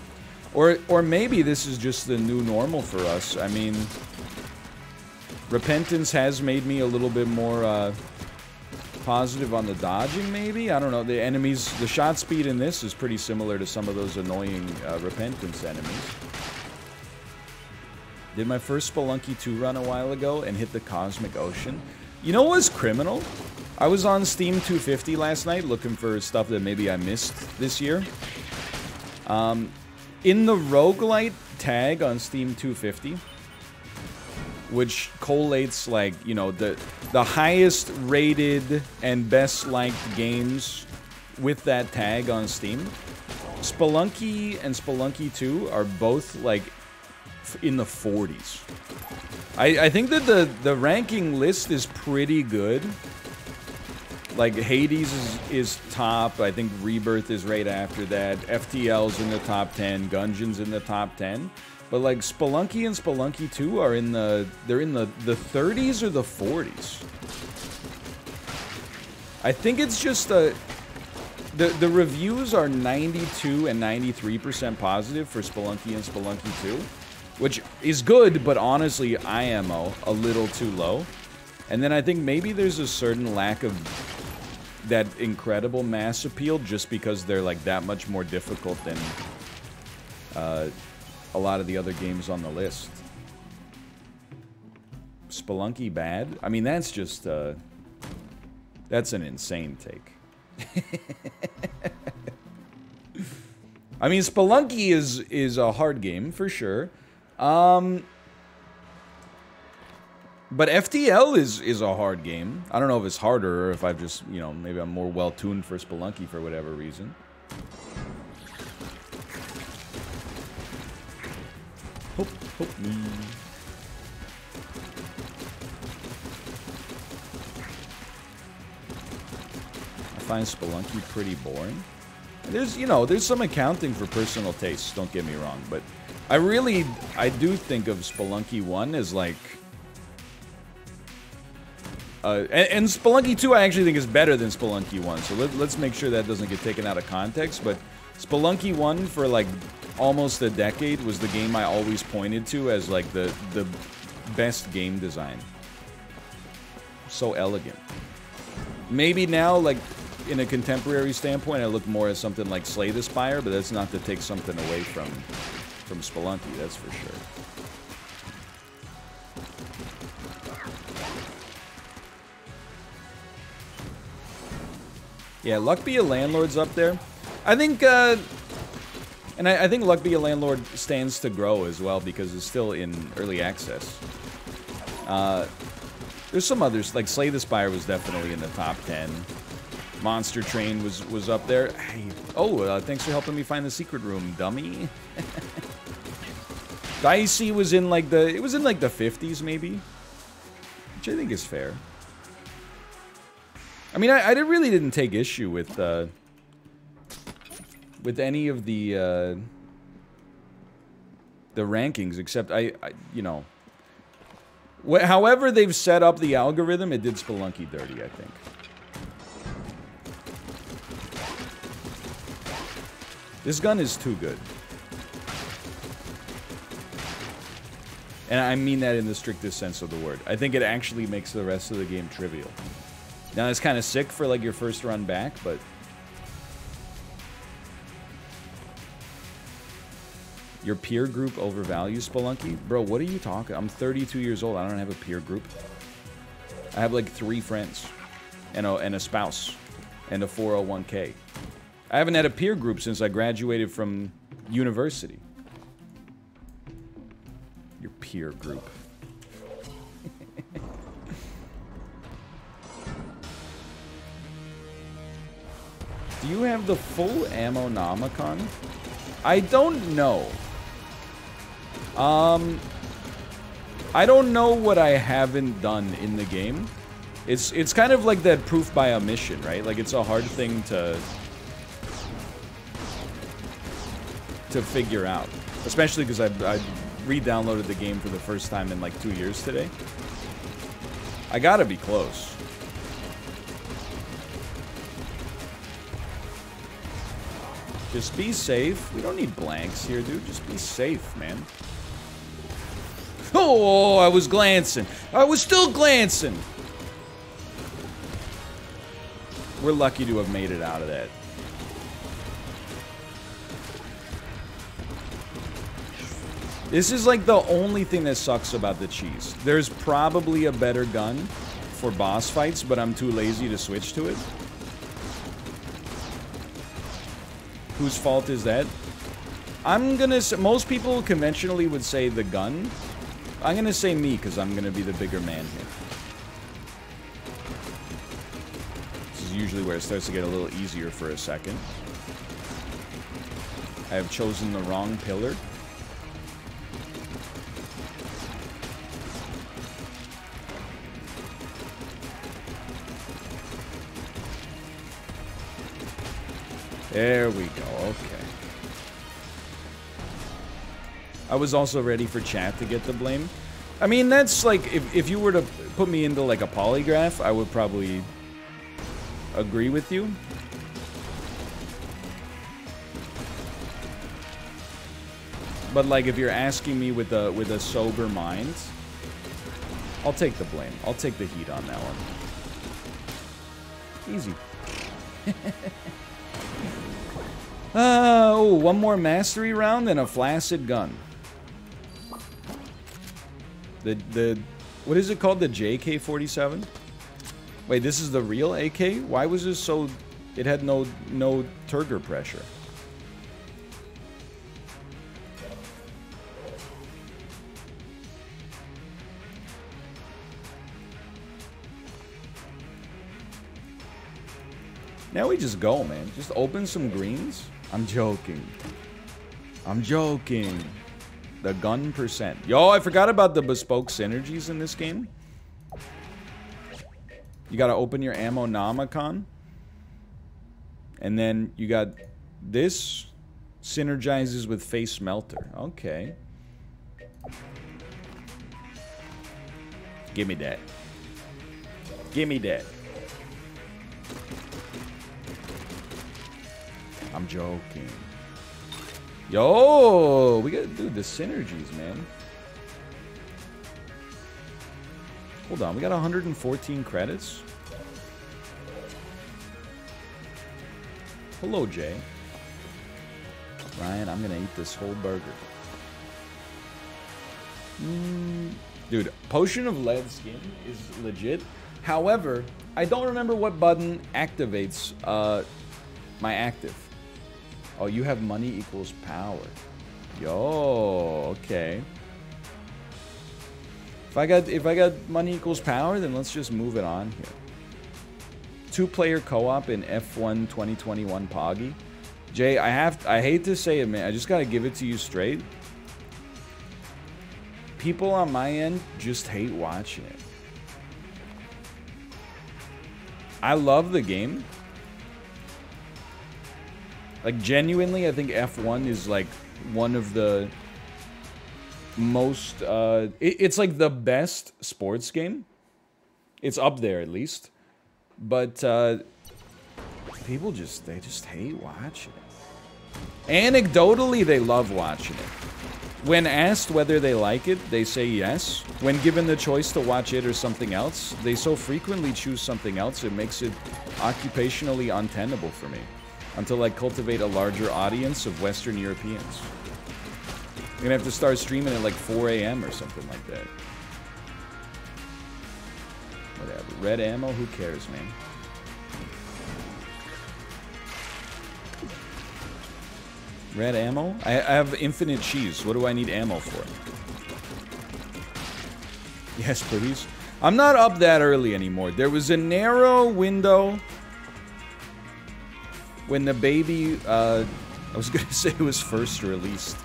Or, or maybe this is just the new normal for us. I mean, Repentance has made me a little bit more uh, positive on the dodging, maybe? I don't know. The enemies, the shot speed in this is pretty similar to some of those annoying uh, Repentance enemies. Did my first Spelunky 2 run a while ago and hit the Cosmic Ocean. You know what was criminal? I was on Steam 250 last night looking for stuff that maybe I missed this year. Um, in the roguelite tag on Steam 250, which collates like you know the the highest rated and best liked games with that tag on Steam. Spelunky and Spelunky 2 are both like in the 40s. I, I think that the, the ranking list is pretty good. Like Hades is, is top. I think Rebirth is right after that. FTL's in the top 10. Gungeon's in the top 10. But like Spelunky and Spelunky 2 are in the they're in the the 30s or the 40s. I think it's just a the the reviews are 92 and 93% positive for Spelunky and Spelunky 2, which is good, but honestly, IMO a little too low. And then I think maybe there's a certain lack of that incredible mass appeal just because they're like that much more difficult than uh, a lot of the other games on the list. Spelunky bad? I mean, that's just, uh, that's an insane take. I mean, Spelunky is is a hard game for sure. Um, but FTL is is a hard game. I don't know if it's harder or if I've just, you know, maybe I'm more well tuned for Spelunky for whatever reason. Hope, hope me. I find Spelunky pretty boring. There's, you know, there's some accounting for personal tastes, don't get me wrong, but I really, I do think of Spelunky 1 as like... Uh, and, and Spelunky 2 I actually think is better than Spelunky 1, so let, let's make sure that doesn't get taken out of context, but Spelunky 1 for like almost a decade was the game I always pointed to as like the the best game design. So elegant. Maybe now, like in a contemporary standpoint, I look more at something like Slay the Spire, but that's not to take something away from from Spelunky, that's for sure. Yeah, Luck Be a Landlord's up there. I think uh, and I, I, think Luck Be a Landlord stands to grow as well because it's still in early access. Uh, there's some others, like Slay the Spire was definitely in the top 10. Monster Train was was up there. Hey, oh, uh, thanks for helping me find the secret room, dummy. Dicey was in like the, it was in like the 50s maybe, which I think is fair. I mean, I, I really didn't take issue with uh, with any of the uh, the rankings, except I, I you know, wh however they've set up the algorithm, it did Spelunky dirty, I think. This gun is too good. And I mean that in the strictest sense of the word. I think it actually makes the rest of the game trivial. Now, it's kind of sick for, like, your first run back, but Your peer group overvalues Spelunky? Bro, what are you talking? I'm 32 years old. I don't have a peer group. I have like three friends and a, and a spouse and a 401k. I haven't had a peer group since I graduated from university. Peer group. Do you have the full Ammonomicon? I don't know. Um, I don't know what I haven't done in the game. It's it's kind of like that proof by omission, right? Like it's a hard thing to to figure out, especially because I've, I re-downloaded the game for the first time in like two years today. I gotta be close. Just be safe. We don't need blanks here, dude. Just be safe, man. Oh, I was glancing. I was still glancing. We're lucky to have made it out of that. This is like the only thing that sucks about the cheese. There's probably a better gun for boss fights, but I'm too lazy to switch to it. Whose fault is that? I'm gonna say, most people conventionally would say the gun. I'm gonna say me, because I'm gonna be the bigger man here. This is usually where it starts to get a little easier for a second. I have chosen the wrong pillar. There we go, okay. I was also ready for chat to get the blame. I mean, that's like, if, if you were to put me into like a polygraph, I would probably agree with you. But like, if you're asking me with a with a sober mind, I'll take the blame. I'll take the heat on that one. Easy. Uh, oh, one more mastery round and a flaccid gun. The, the, what is it called? The JK-47? Wait, this is the real AK? Why was this so, it had no, no turgor pressure? Now we just go, man. Just open some greens. I'm joking. I'm joking. The gun percent. Yo, I forgot about the bespoke synergies in this game. You gotta open your Ammonomicon. And then you got this synergizes with face melter. Okay. Give me that. Give me that. I'm joking. Yo, we gotta do the synergies, man. Hold on, we got 114 credits. Hello, Jay. Ryan, I'm gonna eat this whole burger. Mm, dude, Potion of Lead Skin is legit. However, I don't remember what button activates uh, my active. Oh, you have money equals power. Yo, okay. If I got if I got money equals power, then let's just move it on here. Two-player co-op in F1 2021 Poggy. Jay, I have I hate to say it, man. I just gotta give it to you straight. People on my end just hate watching it. I love the game. Like, genuinely, I think F1 is, like, one of the most, uh, it, it's, like, the best sports game. It's up there, at least. But, uh, people just, they just hate watching it. Anecdotally, they love watching it. When asked whether they like it, they say yes. When given the choice to watch it or something else, they so frequently choose something else, it makes it occupationally untenable for me until I cultivate a larger audience of Western Europeans. I'm gonna have to start streaming at like 4 a.m. or something like that. Whatever. Red ammo, who cares, man? Red ammo? I, I have infinite cheese. What do I need ammo for? Yes, please. I'm not up that early anymore. There was a narrow window when the baby uh, I was gonna say it was first released.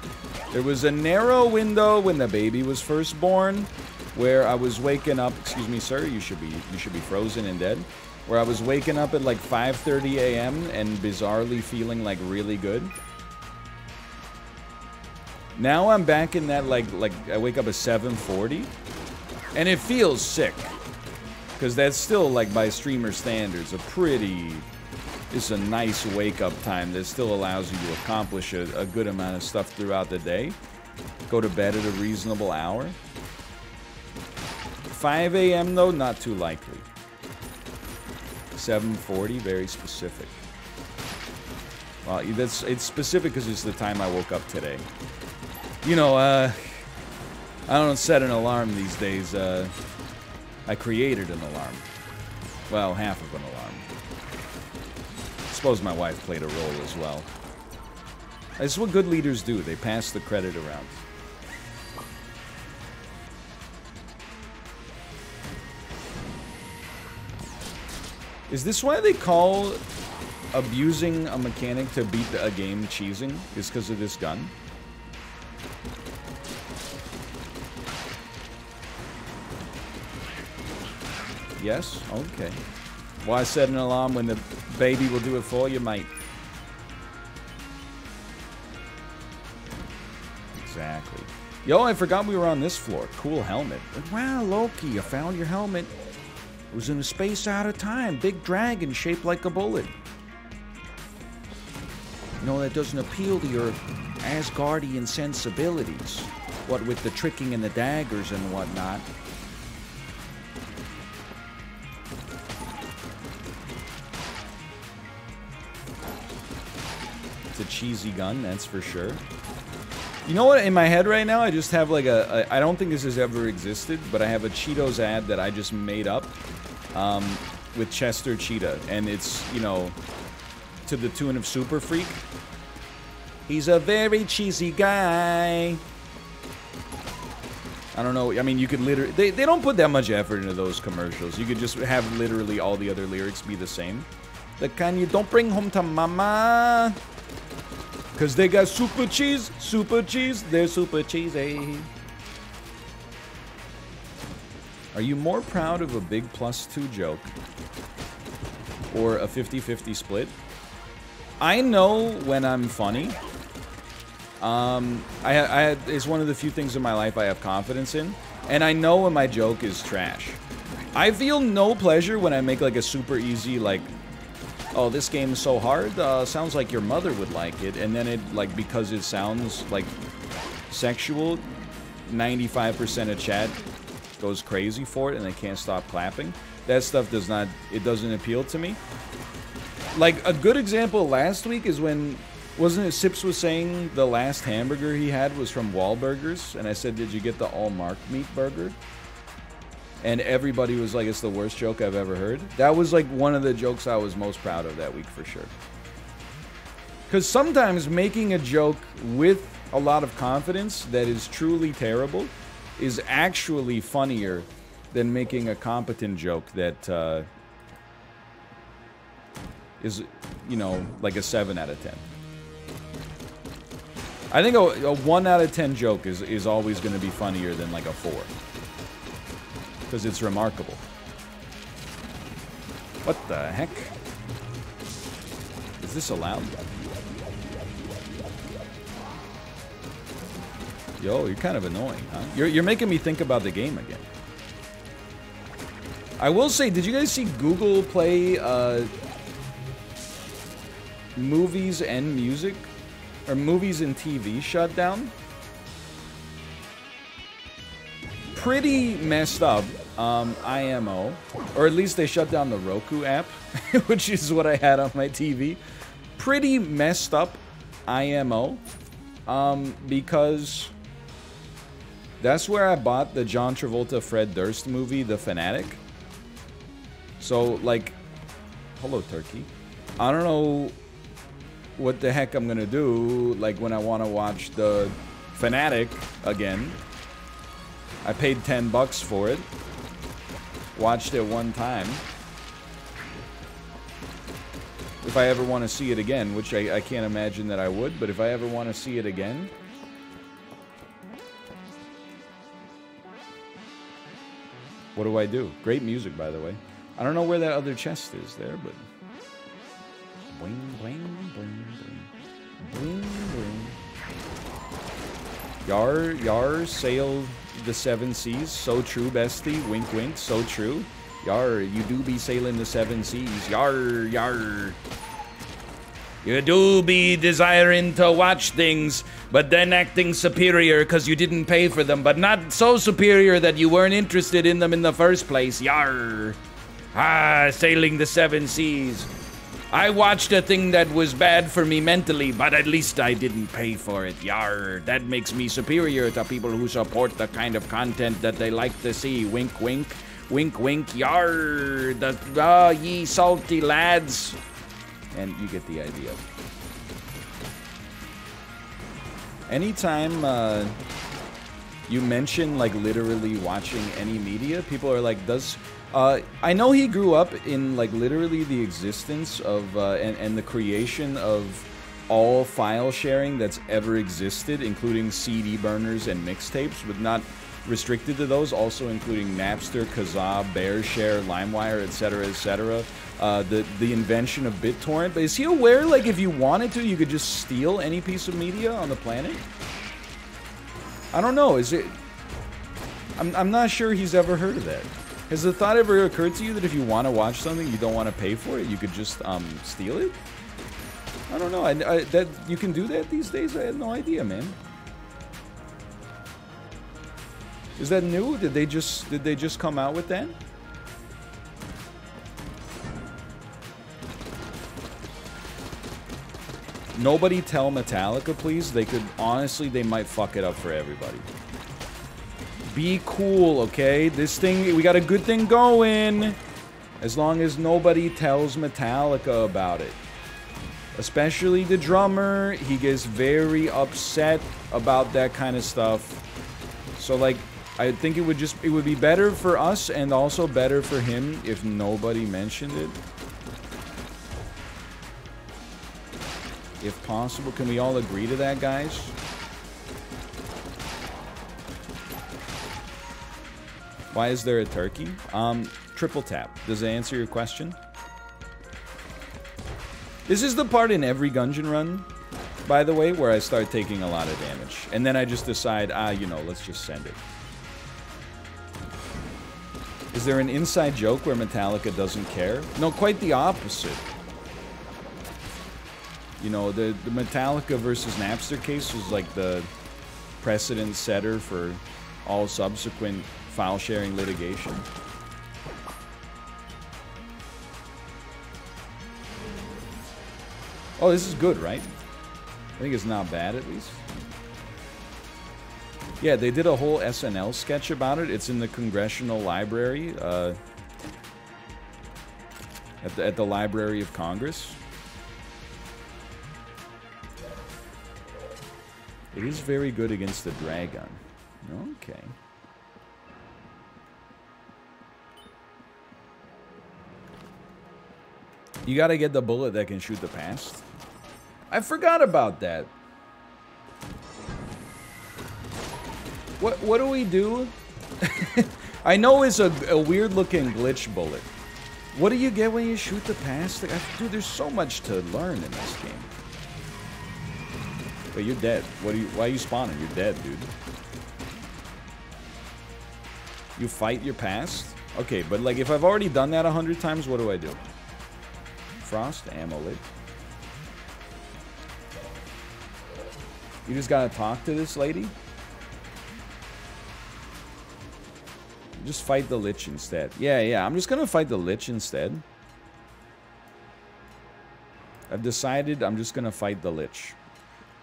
There was a narrow window when the baby was first born, where I was waking up. Excuse me, sir. You should be you should be frozen and dead. Where I was waking up at like 5:30 a.m. and bizarrely feeling like really good. Now I'm back in that like like I wake up at 7:40, and it feels sick, because that's still like by streamer standards a pretty it's a nice wake up time that still allows you to accomplish a, a, good amount of stuff throughout the day. Go to bed at a reasonable hour. 5 a.m. though, not too likely. 7:40, very specific. Well, that's it's specific because it's the time I woke up today. You know, uh, I don't set an alarm these days. Uh, I created an alarm. Well, half of an alarm suppose my wife played a role as well. That's what good leaders do. They pass the credit around. Is this why they call abusing a mechanic to beat a game cheesing? Is because of this gun? Yes? Okay. Why set an alarm when the baby will do it for you, mate? Exactly. Yo, I forgot we were on this floor. Cool helmet. Wow, Loki, I found your helmet. It was in a space out of time. Big dragon shaped like a bullet. No, that doesn't appeal to your Asgardian sensibilities. What with the tricking and the daggers and whatnot. It's a cheesy gun, that's for sure. You know what? In my head right now, I just have like a. a I don't think this has ever existed, but I have a Cheetos ad that I just made up um, with Chester Cheetah. And it's, you know, to the tune of Super Freak. He's a very cheesy guy. I don't know. I mean, you could literally... They, they don't put that much effort into those commercials. You could just have literally all the other lyrics be the same. The kind you don't bring home to mama. Because they got super cheese, super cheese, they're super cheesy. Are you more proud of a big plus two joke or a 50-50 split? I know when I'm funny. Um, I, I, it's one of the few things in my life I have confidence in. And I know when my joke is trash. I feel no pleasure when I make like a super easy, like, oh, this game is so hard, uh, sounds like your mother would like it. And then it, like, because it sounds, like, sexual, 95% of chat goes crazy for it and they can't stop clapping. That stuff does not, it doesn't appeal to me. Like, a good example last week is when, wasn't it Sips was saying the last hamburger he had was from Wahlburgers? And I said, did you get the all mark meat burger? And everybody was like, it's the worst joke I've ever heard. That was like one of the jokes I was most proud of that week for sure. Because sometimes making a joke with a lot of confidence that is truly terrible is actually funnier than making a competent joke that uh, is, you know, like a 7 out of 10. I think a, a 1 out of 10 joke is, is always going to be funnier than like a 4 because it's remarkable. What the heck? Is this allowed? Yo, you're kind of annoying, huh? You're, you're making me think about the game again. I will say, did you guys see Google Play uh, movies and music? Or movies and TV shut down? Pretty messed up, um, IMO. Or at least they shut down the Roku app, which is what I had on my TV. Pretty messed up IMO. Um, because that's where I bought the John Travolta Fred Durst movie, The Fanatic. So, like, hello, Turkey. I don't know what the heck I'm gonna do, like, when I want to watch The Fanatic again. I paid 10 bucks for it. Watched it one time. If I ever want to see it again, which I, I can't imagine that I would, but if I ever want to see it again... What do I do? Great music, by the way. I don't know where that other chest is there, but... Bling, bling, bling, bling. Bling, bling. Yar, yar, sail the seven seas. So true, bestie. Wink, wink. So true. Yar, you do be sailing the seven seas. Yar, yar. You do be desiring to watch things, but then acting superior because you didn't pay for them, but not so superior that you weren't interested in them in the first place. Yar. Ah, sailing the seven seas. I watched a thing that was bad for me mentally, but at least I didn't pay for it. Yar, that makes me superior to people who support the kind of content that they like to see. Wink, wink. Wink, wink. Yar, the, uh, ye salty lads. And you get the idea. Anytime uh, you mention, like, literally watching any media, people are like, does uh, I know he grew up in like literally the existence of uh, and, and the creation of all file sharing that's ever existed, including CD burners and mixtapes, but not restricted to those, also including Napster, Kazaa, BearShare, LimeWire, etc., etc. Uh, the the invention of BitTorrent. But is he aware, like, if you wanted to, you could just steal any piece of media on the planet? I don't know. Is it? I'm I'm not sure he's ever heard of that. Has the thought ever occurred to you that if you want to watch something, you don't want to pay for it, you could just um, steal it? I don't know. I, I, that you can do that these days. I had no idea, man. Is that new? Did they just did they just come out with that? Nobody tell Metallica, please. They could honestly, they might fuck it up for everybody. Be cool, okay? This thing, we got a good thing going. As long as nobody tells Metallica about it. Especially the drummer. He gets very upset about that kind of stuff. So, like, I think it would just, it would be better for us and also better for him if nobody mentioned it. If possible, can we all agree to that, guys? Why is there a turkey? Um, triple tap. Does that answer your question? This is the part in every Gungeon run, by the way, where I start taking a lot of damage. And then I just decide, ah, you know, let's just send it. Is there an inside joke where Metallica doesn't care? No, quite the opposite. You know, the, the Metallica versus Napster case was like the precedent setter for all subsequent file sharing litigation. Oh, this is good, right? I think it's not bad, at least. Yeah, they did a whole SNL sketch about it. It's in the Congressional Library, uh, at, the, at the Library of Congress. It is very good against the dragon. Okay. You gotta get the bullet that can shoot the past. I forgot about that. What what do we do? I know it's a, a weird looking glitch bullet. What do you get when you shoot the past? Like, dude, there's so much to learn in this game. But you're dead. What are you? Why are you spawning? You're dead, dude. You fight your past? Okay, but like if I've already done that a hundred times, what do I do? Frost Amulet. You just gotta talk to this lady? Just fight the Lich instead. Yeah, yeah, I'm just gonna fight the Lich instead. I've decided I'm just gonna fight the Lich.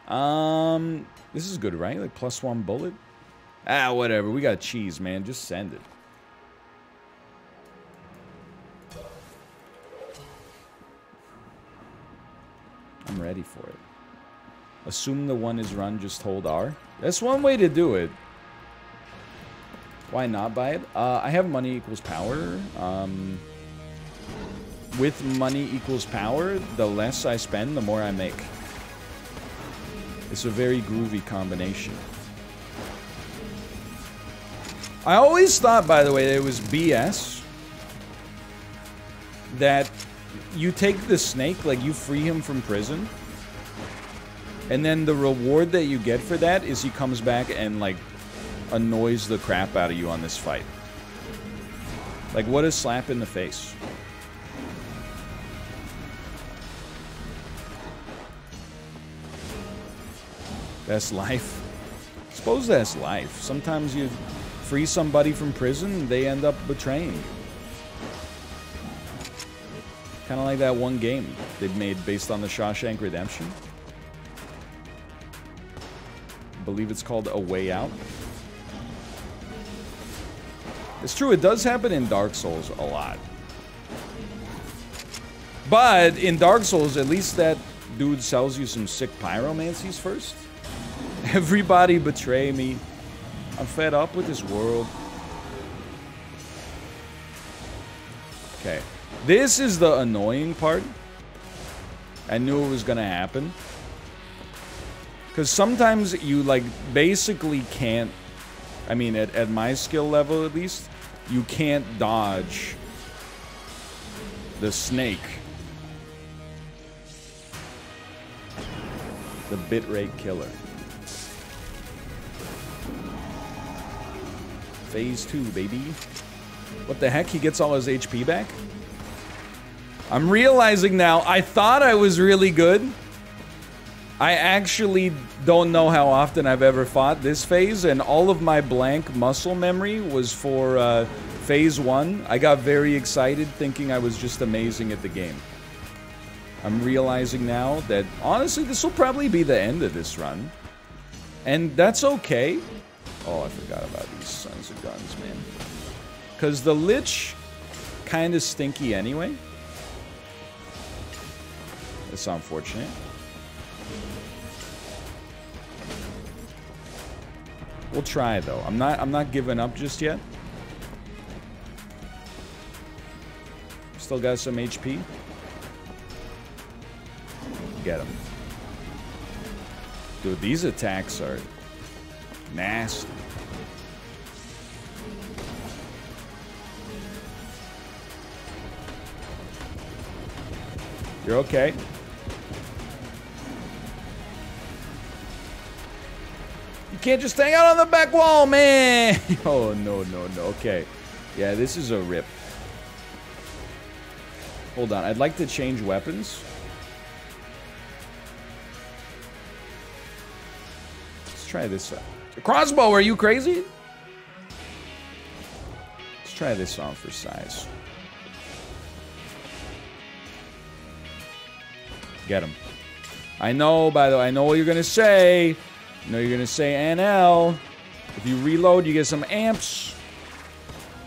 Um, this is good, right? Like plus one bullet? Ah, whatever. We got cheese, man. Just send it. I'm ready for it. Assume the one is run, just hold R. That's one way to do it. Why not buy it? Uh, I have money equals power. Um, with money equals power, the less I spend, the more I make. It's a very groovy combination. I always thought, by the way, that it was BS that you take the snake, like you free him from prison, and then the reward that you get for that is he comes back and like annoys the crap out of you on this fight. Like what a slap in the face. That's life. Suppose that's life. Sometimes you free somebody from prison, they end up betraying you. Kind of like that one game they've made based on the Shawshank Redemption. I believe it's called A Way Out. It's true, it does happen in Dark Souls a lot. But in Dark Souls, at least that dude sells you some sick pyromancies first. Everybody betray me. I'm fed up with this world. Okay. This is the annoying part. I knew it was gonna happen. Because sometimes you, like, basically can't... I mean, at, at my skill level, at least, you can't dodge the snake. The bitrate killer. Phase 2, baby. What the heck? He gets all his HP back? I'm realizing now, I thought I was really good. I actually don't know how often I've ever fought this phase, and all of my blank muscle memory was for uh, phase 1. I got very excited thinking I was just amazing at the game. I'm realizing now that, honestly, this will probably be the end of this run. And that's okay. Oh, I forgot about these sons of guns, man. Because the Lich kind of stinky anyway. It's unfortunate. We'll try though. I'm not I'm not giving up just yet. Still got some HP. Get him. Dude, these attacks are Nasty. You're okay. Can't just hang out on the back wall, man! oh, no, no, no. Okay. Yeah, this is a rip. Hold on. I'd like to change weapons. Let's try this out. Crossbow, are you crazy? Let's try this on for size. Get him. I know, by the way, I know what you're going to say. Know you're going to say NL. If you reload, you get some amps.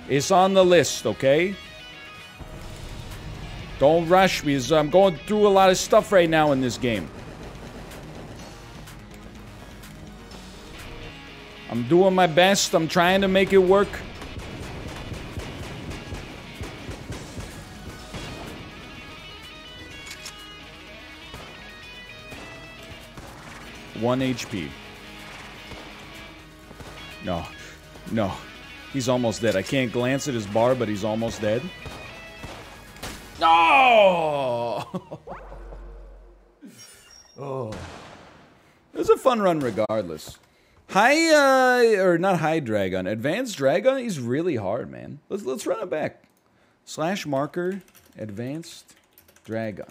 It's on the list, okay? Don't rush me, I'm going through a lot of stuff right now in this game. I'm doing my best. I'm trying to make it work. One HP. No. No. He's almost dead. I can't glance at his bar, but he's almost dead. No! oh. It was a fun run regardless. High, uh, or not high Dragun, advanced Dragun is really hard, man. Let's let's run it back. Slash marker, advanced Dragun.